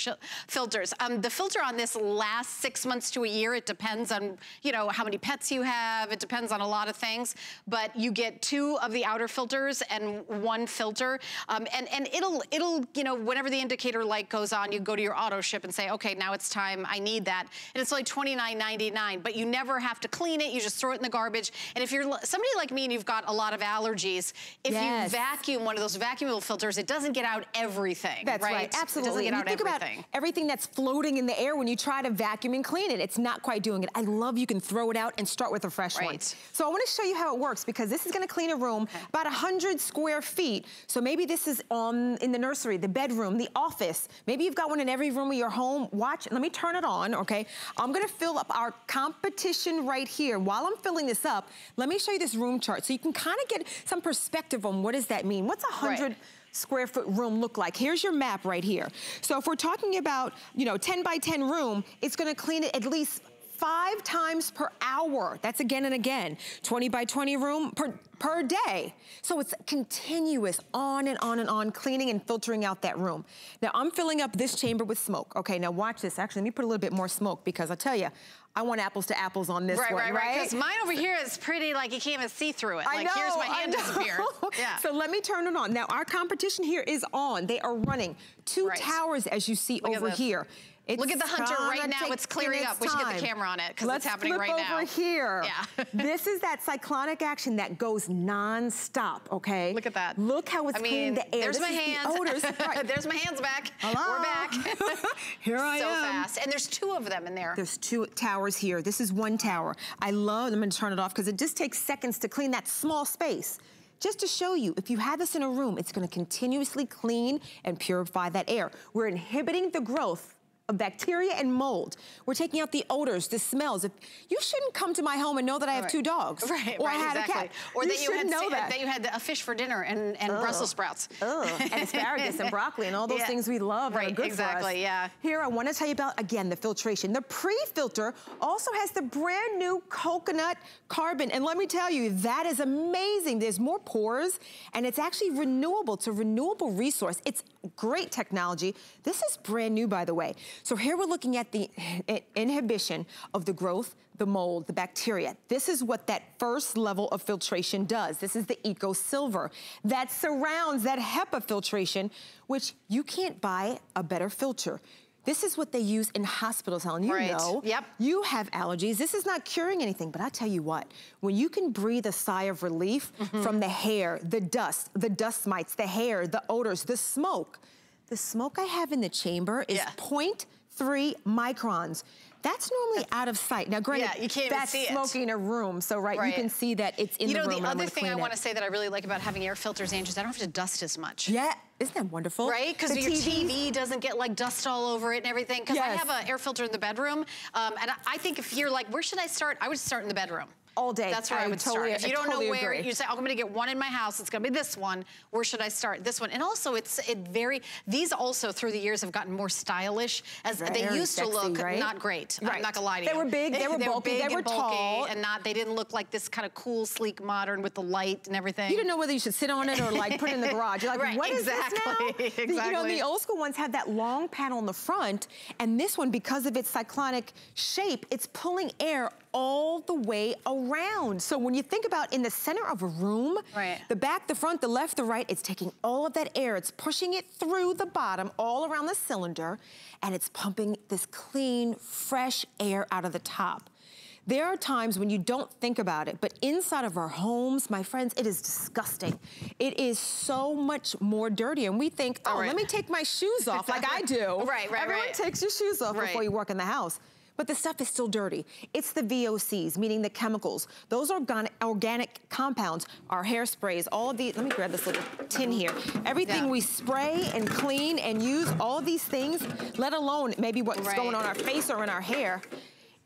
filters. Um, the filter on this lasts six months to a year. It depends on, you know, how many pets you have. It depends on a lot of things. But you get two of the outer filters and one filter. Um, and, and it'll, it'll, you know, whenever the indicator light goes on, you go to your auto ship and say, okay, now it's time, I need that. And it's only $29.99, but you never have to clean it. You just throw it in the garbage. And if you're somebody like me and you've got a lot of allergies, if yes. you vacuum one of those vacuumable filters, it doesn't get out everything. That's right, right. absolutely. It doesn't get out think everything. About everything that's floating in the air when you try to vacuum and clean it. It's not quite doing it. I love you can throw it out and start with a fresh right. one. So I want to show you how it works because this is going to clean a room okay. about 100 square feet. So maybe this is on in the nursery, the bedroom, the office. Maybe you've got one in every room of your home. Watch, let me turn it on, okay? I'm going to fill up our competition right here. While I'm filling this up, let me show you this room chart so you can kind of get some perspective on what does that mean. What's 100 right square foot room look like? Here's your map right here. So if we're talking about, you know, 10 by 10 room, it's gonna clean it at least five times per hour. That's again and again. 20 by 20 room per, per day. So it's continuous on and on and on, cleaning and filtering out that room. Now I'm filling up this chamber with smoke. Okay, now watch this. Actually, let me put a little bit more smoke because I'll tell you, I want apples to apples on this right, one, right? Right, right, Because mine over here is pretty, like you can't even see through it. I like know, here's my hand disappear. Yeah. So let me turn it on. Now our competition here is on. They are running two right. towers as you see Look over here. It's Look at the hunter right now. It's clearing up. We should get the camera on it because it's happening right now. Let's over here. Yeah. this is that cyclonic action that goes non-stop, okay? Look at that. Look how it's I mean, cleaning the air. There's this my hands. The odors. Right. there's my hands back. Hello. We're back. Here I so am. So fast. And there's two of them in there. There's two towers here. This is one tower. I love, I'm gonna turn it off because it just takes seconds to clean that small space. Just to show you, if you have this in a room, it's gonna continuously clean and purify that air. We're inhibiting the growth bacteria and mold. We're taking out the odors, the smells. If, you shouldn't come to my home and know that I have Right. two dogs. Right, or right, I had exactly. a cat. Or you that you had know that. that you had a fish for dinner and, and Brussels sprouts. Ugh, and asparagus and broccoli and all those Yeah. things we love Right, good exactly, for us. yeah. Here, I want to tell you about, again, the filtration. The pre-filter also has the brand new coconut carbon. And let me tell you, that is amazing. There's more pores, and it's actually renewable. It's a renewable resource. It's great technology. This is brand new, by the way. So here we're looking at the inhibition of the growth, the mold, the bacteria. This is what that first level of filtration does. This is the Eco Silver that surrounds that HEPA filtration, which you can't buy a better filter. This is what they use in hospitals, Helen. You Right. know. Yep. You have allergies. This is not curing anything, but I tell you what, when you can breathe a sigh of relief Mm-hmm. from the hair, the dust, the dust mites, the hair, the odors, the smoke, the smoke I have in the chamber is Yeah. 0.3 microns. That's normally out of sight. Now, granted, Yeah, you can't that's see smoking in a room, so right, Right. you can see that it's in you the know, room. the and I'm other thing I want to say that I really like about having air filters, Angie, is I don't have to dust as much. Yeah, isn't that wonderful? Right? Because The your TVs TV doesn't get like dust all over it and everything. Because I have an air filter in the bedroom. Um, and I, I think if you're like, where should I start? I would start in the bedroom. All day. That's where I, I would totally- start. If you don't totally know where, agree. you say, oh, I'm going to get one in my house. It's going to be this one. Where should I start? This one. And also, it's it very. These also through the years have gotten more stylish. As they Very used sexy, to look right? not great. I'm not gonna lie to They you. were big, they were bulky, big they and were bulky, tall. and not. They didn't look like this kind of cool, sleek, modern with the light and everything. You didn't know whether you should sit on it or like put it in the garage. You're like, Right, what is exactly, this now? The- you know, the old school ones have that long panel in the front, and this one, because of its cyclonic shape, it's pulling air all the way around. So when you think about in the center of a room, Right. the back, the front, the left, the right, it's taking all of that air, it's pushing it through the bottom, all around the cylinder, and it's pumping this clean, fresh air out of the top. There are times when you don't think about it, but inside of our homes, my friends, it is disgusting. It is so much more dirty, and we think, oh, oh All right. let me take my shoes off like I do. Right, right, Everyone right. takes your shoes off Right. before you walk in the house. But the stuff is still dirty. It's the VOCs, meaning the chemicals. Those organic, organic compounds, our hairsprays, all of these, let me grab this little tin here. Everything Yeah. we spray and clean and use, all of these things, let alone maybe what's Right. going on our face or in our hair,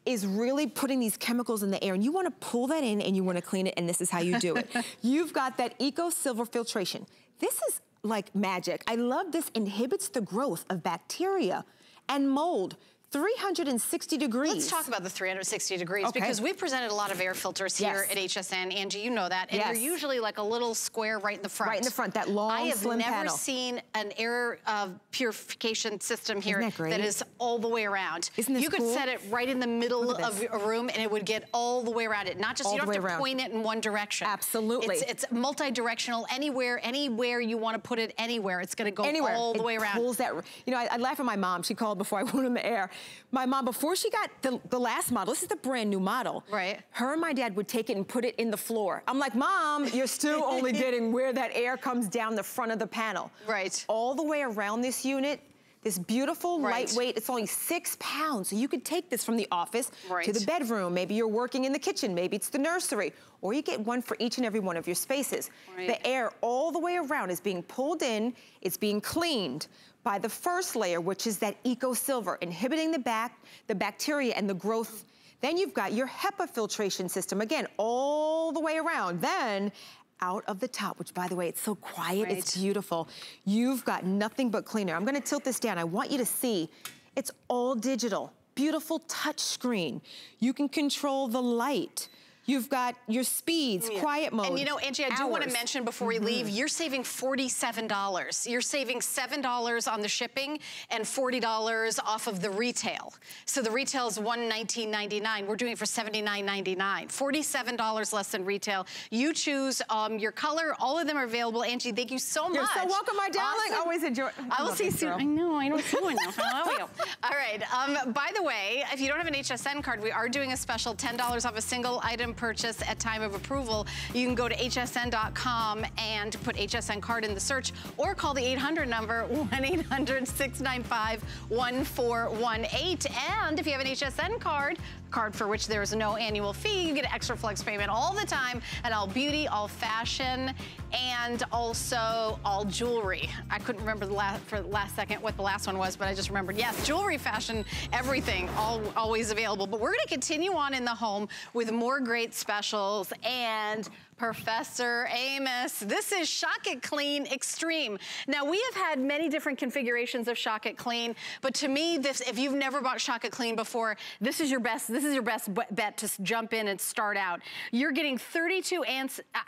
is really putting these chemicals in the air. And you wanna pull that in and you wanna clean it, and this is how you do it. You've got that Eco Silver filtration. This is like magic. I love this inhibits the growth of bacteria and mold. 360 degrees. Let's talk about the 360 degrees Okay. because we've presented a lot of air filters here Yes. at HSN. Angie, you know that. And Yes. they're usually like a little square right in the front. Right in the front, that long, I have never panel. seen an air uh, purification system here that great? is all the way around. Isn't this You could cool? set it right in the middle of a room and it would get all the way around it. Not just, All you don't have to around. point it in one direction. Absolutely. It's, it's multi-directional. Anywhere, anywhere you want to put it, anywhere. It's going to go Anywhere. all the It way around. Pulls that, you know, I, I laugh at my mom. She called before I went in the air. My mom, before she got the, the last model, this is the brand new model. Right. Her and my dad would take it and put it in the floor. I'm like, Mom, you're still only getting where that air comes down the front of the panel. Right. All the way around this unit. This beautiful, Right. lightweight, it's only six pounds. So you could take this from the office to the bedroom. Maybe you're working in the kitchen, maybe it's the nursery, or you get one for each and every one of your spaces. Right. The air all the way around is being pulled in, it's being cleaned by the first layer, which is that Eco Silver, inhibiting the back, the bacteria and the growth. Then you've got your HEPA filtration system, again, all the way around. Then out of the top, which by the way, it's so quiet, it's beautiful. You've got nothing but cleaner. I'm gonna tilt this down. I want you to see, it's all digital, beautiful touch screen. You can control the light. You've got your speeds, quiet mode. And you know, Angie, I do want to mention before we leave, you're saving $47. You're saving $7 on the shipping and $40 off of the retail. So the retail is $119.99. We're doing it for $79.99. $47 less than retail. You choose um, your color. All of them are available. Angie, thank you so much. You're so welcome, my darling. Awesome. Always enjoy. I will see you soon. I know, I don't see you enough. I love you. All right. Um, by the way, if you don't have an HSN card, we are doing a special $10 off a single item purchase at time of approval, you can go to hsn.com and put HSN card in the search or call the 800 number 1-800-695-1418. And if you have an HSN card, card for which there is no annual fee, you get an extra flex payment all the time at all beauty, all fashion, and also all jewelry. I couldn't remember the last, for the last second what the last one was, but I just remembered, yes, jewelry, fashion, everything, all always available. But we're gonna continue on in the home with more great specials and Professor Amos. This is Shock It Clean Extreme. Now, we have had many different configurations of Shock It Clean, but to me, this, if you've never bought Shock It Clean before, this is your best, this is your best bet to jump in and start out. You're getting 32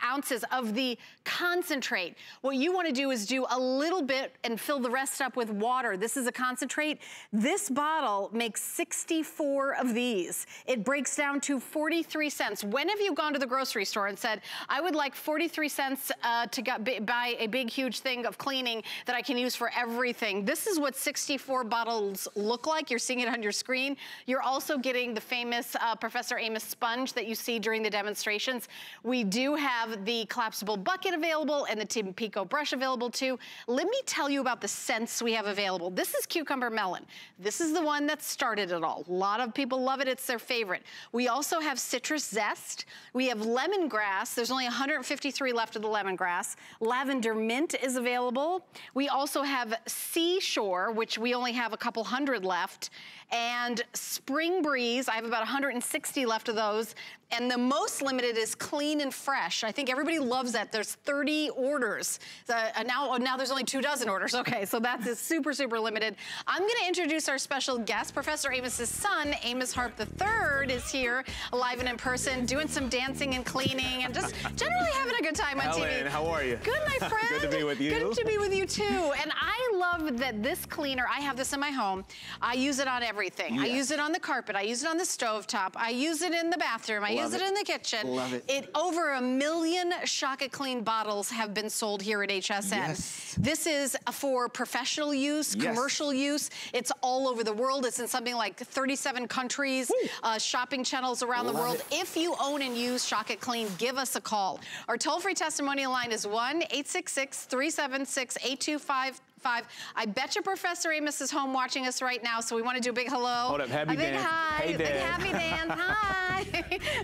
ounces of the concentrate. What you wanna do is do a little bit and fill the rest up with water. This is a concentrate. This bottle makes 64 of these. It breaks down to 43 cents. When have you gone to the grocery store and said, I would like 43 cents uh, to get, buy a big, huge thing of cleaning that I can use for everything. This is what 64 bottles look like. You're seeing it on your screen. You're also getting the famous uh, Professor Amos sponge that you see during the demonstrations. We do have the collapsible bucket available and the Tampico brush available too. Let me tell you about the scents we have available. This is cucumber melon. This is the one that started it all. A lot of people love it. It's their favorite. We also have citrus zest. We have lemongrass. There's only 153 left of the lemongrass. Lavender mint is available. We also have seashore, which we only have a couple hundred left. And spring breeze, I have about 160 left of those. And the most limited is clean and fresh. I think everybody loves that. There's 30 orders. Uh, now, now there's only two dozen orders. Okay, so that is super, super limited. I'm gonna introduce our special guest. Professor Amos's son, Amos Harp III, is here, live and in person, doing some dancing and cleaning and just generally having a good time on Helen, TV. how are you? Good, my friend. good to be with you. Good to be with you too. And I love that this cleaner, I have this in my home. I use it on everything. I use it on the carpet. I use it on the stove top. I use it in the bathroom. I use it. it. in the kitchen. Love it. It over a million Shock It Clean bottles have been sold here at HSN. Yes. This is for professional use, yes. commercial use. It's all over the world. It's in something like 37 countries, uh, shopping channels around Love the world. It. If you own and use Shock It Clean, give us a call. Our toll-free testimonial line is 1-866-376-8255 five. I bet you Professor Amos is home watching us right now, so we want to do a big hello. Hold up, happy a big dance. hi. Hey, Big happy dance. Hi.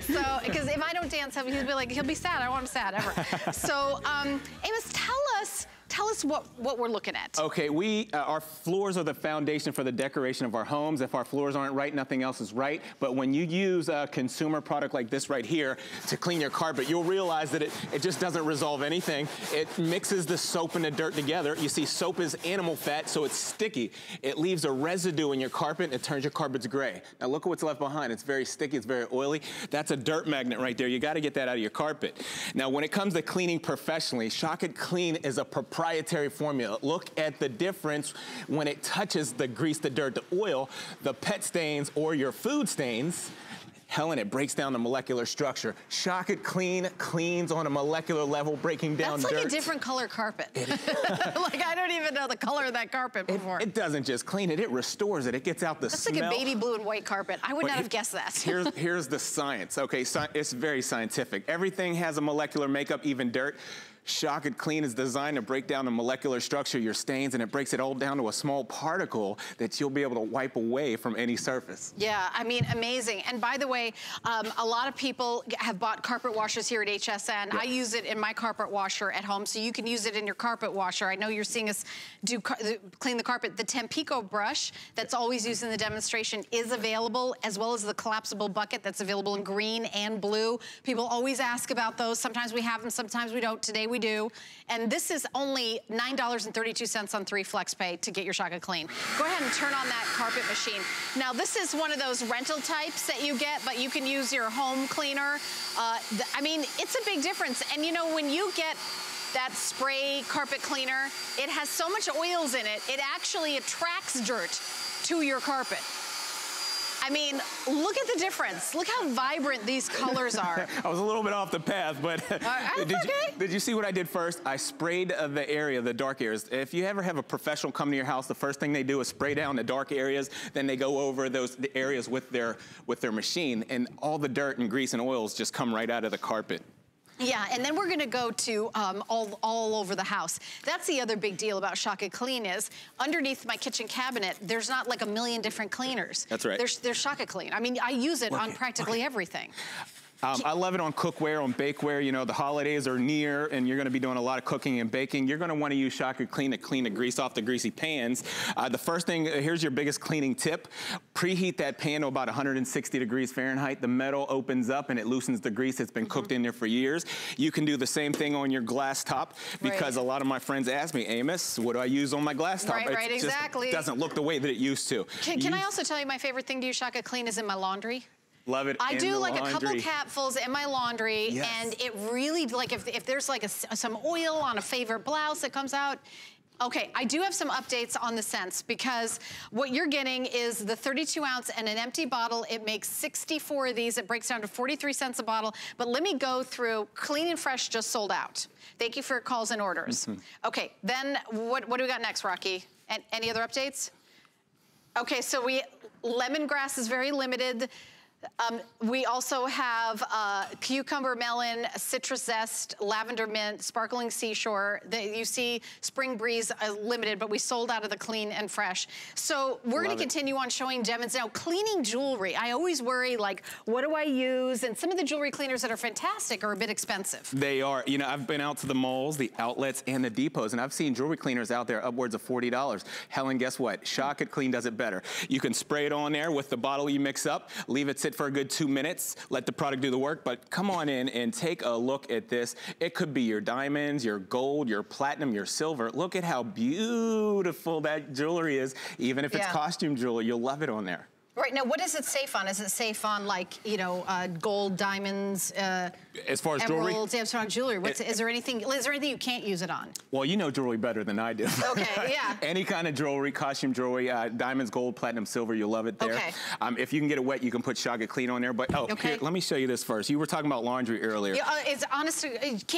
so, because if I don't dance, he'll be like, he'll be sad. I don't want him sad ever. so, um, Amos, tell us Tell us what, what we're looking at. Okay, we, uh, our floors are the foundation for the decoration of our homes. If our floors aren't right, nothing else is right. But when you use a consumer product like this right here to clean your carpet, you'll realize that it, it just doesn't resolve anything. It mixes the soap and the dirt together. You see, soap is animal fat, so it's sticky. It leaves a residue in your carpet and it turns your carpets gray. Now look at what's left behind. It's very sticky, it's very oily. That's a dirt magnet right there. You gotta get that out of your carpet. Now, when it comes to cleaning professionally, Shock It Clean is a proprietary proprietary formula. Look at the difference when it touches the grease, the dirt, the oil, the pet stains, or your food stains. Helen, it breaks down the molecular structure. Shock It Clean cleans on a molecular level, breaking down That's like dirt. a different color carpet. like, I don't even know the color of that carpet before. It, it doesn't just clean it, it restores it. It gets out the That's smell. like a baby blue and white carpet. I would but not have guessed that. here's, here's the science, okay? it's very scientific. Everything has a molecular makeup, even dirt. Shock It Clean is designed to break down the molecular structure of your stains and it breaks it all down to a small particle that you'll be able to wipe away from any surface. Yeah, I mean, amazing. And by the way, um, a lot of people have bought carpet washers here at HSN. I use it in my carpet washer at home, so you can use it in your carpet washer. I know you're seeing us do clean the carpet. The Tampico brush that's always used in the demonstration is available, as well as the collapsible bucket that's available in green and blue. People always ask about those. Sometimes we have them, sometimes we don't. Today we do. And this is only $9.32 on three flex pay to get your It Clean. Go ahead and turn on that carpet machine. Now this is one of those rental types that you get, but you can use your home cleaner. Uh, I mean, it's a big difference. And you know, when you get that spray carpet cleaner, it has so much oils in it, it actually attracts dirt to your carpet. I mean, look at the difference. Look how vibrant these colors are. I was a little bit off the path, but that's did, okay. you, did you see what I did first? I sprayed uh, the area, the dark areas. If you ever have a professional come to your house, the first thing they do is spray down the dark areas, then they go over those the areas with their, with their machine, and all the dirt and grease and oils just come right out of the carpet. Yeah, and then we're gonna go to um, all, all over the house. That's the other big deal about Shock It Clean is underneath my kitchen cabinet, there's not like a million different cleaners. That's right. There's, there's Shock It Clean. I mean, I use it on practically everything. Um, I love it on cookware, on bakeware. You know, the holidays are near and you're gonna be doing a lot of cooking and baking. You're gonna wanna use Shock It Clean to clean the grease off the greasy pans. Uh, the first thing, uh, here's your biggest cleaning tip. Preheat that pan to about 160 degrees Fahrenheit. The metal opens up and it loosens the grease that's been cooked in there for years. You can do the same thing on your glass top because Right. a lot of my friends ask me, Amos, what do I use on my glass top? Right, It right, exactly. doesn't look the way that it used to. Can, can I also tell you my favorite thing to use Shock It Clean is in my laundry? Love it I do like a couple capfuls in my laundry, Yes. and it really like if, if there's like a some oil on a favorite blouse that comes out. Okay, I do have some updates on the scents because what you're getting is the 32 ounce and an empty bottle. It makes 64 of these. It breaks down to 43 cents a bottle. But let me go through. Clean and Fresh just sold out. Thank you for your calls and orders. Mm-hmm. Okay, then what, what do we got next, Rocky? And any other updates? Okay, so we, lemongrass is very limited. Um, we also have uh, cucumber melon, citrus zest, lavender mint, sparkling seashore. The, you see spring breeze uh, limited, but we sold out of the clean and fresh. So we're gonna it. continue on showing Demons now. Cleaning jewelry. I always worry like, what do I use? And some of the jewelry cleaners that are fantastic are a bit expensive. They are. You know, I've been out to the malls, the outlets, and the depots, and I've seen jewelry cleaners out there upwards of $40. Helen, guess what? Shock It Clean does it better. You can spray it on there with the bottle you mix up, leave it sit for a good two minutes, let the product do the work, but come on in and take a look at this. It could be your diamonds, your gold, your platinum, your silver. Look at how beautiful that jewelry is. Even if it's costume jewelry, you'll love it on there. Right, now what is it safe on? Is it safe on like, you know, uh, gold, diamonds, uh, As far as jewelry, emeralds, yeah, on jewelry? What's, It- is there anything, is there anything you can't use it on? Well, you know jewelry better than I do. Okay, yeah. Any kind of jewelry, costume jewelry, uh, diamonds, gold, platinum, silver, you'll love it there. Okay. Um, if you can get it wet, you can put Shock It Clean on there. But oh, Okay. here, let me show you this first. You were talking about laundry earlier. Yeah, uh, it's honestly,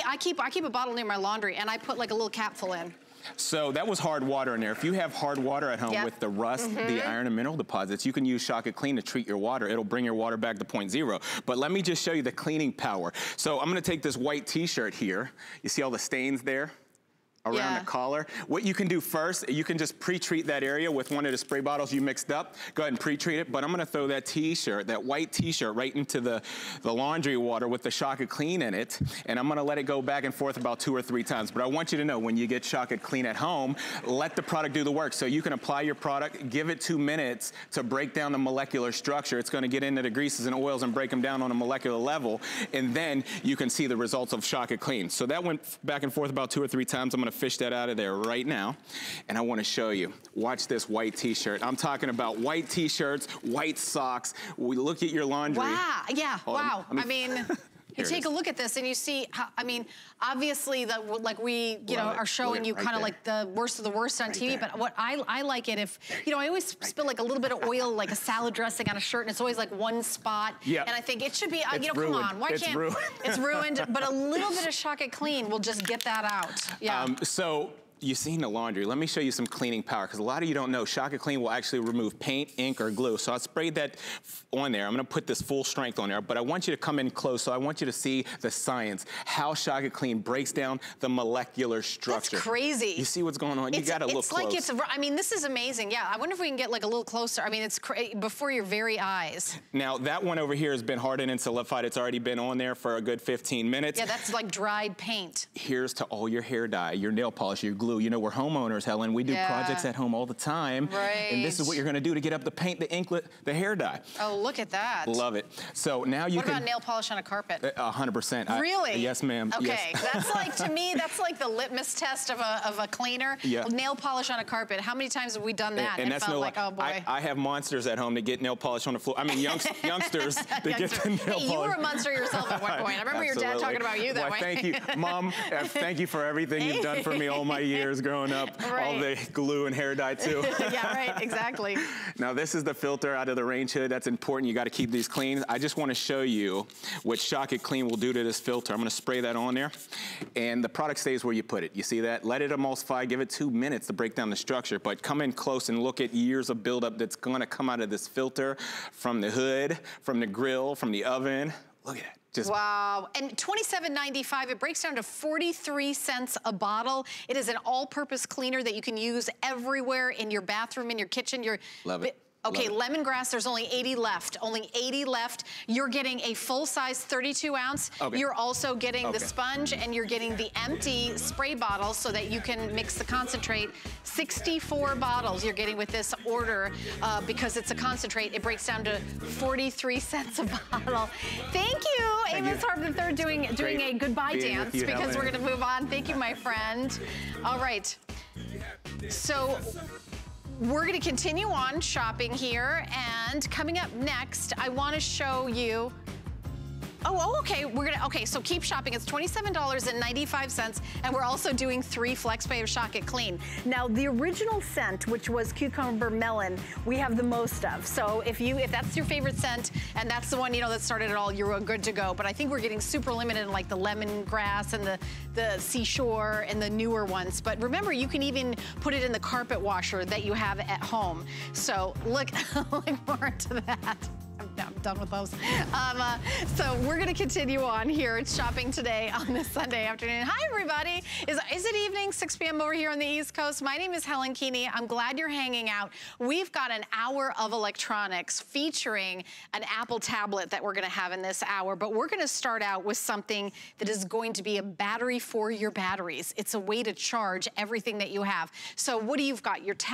I keep I keep a bottle near my laundry and I put like a little capful in. So that was hard water in there. If you have hard water at home Yep. with the rust, Mm-hmm. the iron and mineral deposits, you can use Shock It Clean to treat your water. It'll bring your water back to point zero. But let me just show you the cleaning power. So I'm gonna take this white t-shirt here. You see all the stains there? Around Yeah. the collar. What you can do first, you can just pre-treat that area with one of the spray bottles you mixed up. Go ahead and pre-treat it, but I'm gonna throw that t-shirt, that white t-shirt right into the, the laundry water with the Shock It Clean in it, and I'm gonna let it go back and forth about two or three times. But I want you to know, when you get Shock It Clean at home, let the product do the work. So you can apply your product, give it two minutes to break down the molecular structure. It's gonna get into the greases and oils and break them down on a molecular level, and then you can see the results of Shock It Clean. So that went back and forth about two or three times. I'm gonna fish that out of there right now, and I wanna show you. Watch this white t-shirt. I'm talking about white t-shirts, white socks. We look at your laundry. Wow, yeah, Hold wow. I mean, you take a look at this and you see how, I mean, obviously the, like we, you know, Love it. are showing Look, you right kind of like the worst of the worst on Right TV, there. but what I, I like it if, you know, I always spill like a little bit of oil, like a salad dressing on a shirt and it's always like one spot. Yeah. And I think it should be, uh, It's you know, ruined. come on, why It's can't, ruined. it's ruined, but a little bit of Shock It Clean will just get that out. Yeah. Um, so you've seen the laundry. Let me show you some cleaning power because a lot of you don't know Shock It Clean will actually remove paint, ink, or glue. So I sprayed that on there. I'm gonna put this full strength on there, but I want you to come in close. So I want you to see the science, how Shock It Clean breaks down the molecular structure. That's crazy. You see what's going on? You gotta look it's like close. it's, I mean, this is amazing. Yeah, I wonder if we can get like a little closer. I mean, it's cra- before your very eyes. now that one over here has been hardened and solidified. It's already been on there for a good 15 minutes. Yeah, that's like dried paint. here's to all your hair dye, your nail polish, your glue. You know, we're homeowners, Helen. We do Yeah. projects at home all the time. Right. And this is what you're gonna do to get up the paint, the inklet, the hair dye. Oh, look at that. Love it. So now you What can. about nail polish on a carpet? A hundred percent. I- Really? yes, ma'am. Okay, Yes. that's like to me, that's like the litmus test of a of a cleaner. Yeah. Nail polish on a carpet. How many times have we done that? and it that's felt no like, oh boy. I, I have monsters at home that get nail polish on the floor. I mean, youngs, youngsters that get the nail hey, polish. you were a monster yourself at one point. I remember your dad talking about you that Well, way. Thank you, Mom. uh, thank you for everything you've done for me all my years growing up, Right. all the glue and hair dye too. yeah, right, exactly. Now this is the filter out of the range hood. That's important. You got to keep these clean. I just want to show you what Shock It Clean will do to this filter. I'm going to spray that on there, and the product stays where you put it. You see that? Let it emulsify. Give it two minutes to break down the structure, but come in close and look at years of buildup that's going to come out of this filter from the hood, from the grill, from the oven. Look at it. Just Wow, and $27.95, it breaks down to 43 cents a bottle. It is an all-purpose cleaner that you can use everywhere in your bathroom, in your kitchen, your... Love it. Okay, Love lemongrass, there's only 80 left. Only 80 left. You're getting a full-size 32 ounce. Okay. You're also getting the sponge and you're getting the empty spray bottle so that you can mix the concentrate. 64 bottles you're getting with this order uh, because it's a concentrate. It breaks down to 43 cents a bottle. Thank you, Thank Amos. Harp III, doing, doing Great a goodbye dance you, because we're gonna move on. Thank you, my friend. All right. So we're gonna continue on shopping here and coming up next, I wanna show you Oh, oh, okay. We're gonna okay. So keep shopping. It's twenty-seven dollars and we're also doing three Flex Pay of Shock It Clean. Now, the original scent, which was cucumber melon, we have the most of. So if you if that's your favorite scent, and that's the one you know that started it all, you're good to go. But I think we're getting super limited in like the lemongrass and the the seashore and the newer ones. But remember, you can even put it in the carpet washer that you have at home. So look, look forward to that. I'm, I'm done with those. Um, uh, so we're gonna continue on here. It's shopping today on this Sunday afternoon. Hi everybody. Is, is it evening, 6 p.m. over here on the East Coast? My name is Helen Keaney. I'm glad you're hanging out. We've got an hour of electronics featuring an Apple tablet that we're gonna have in this hour, but we're gonna start out with something that is going to be a battery for your batteries. It's a way to charge everything that you have. So what do you've got? Your tablet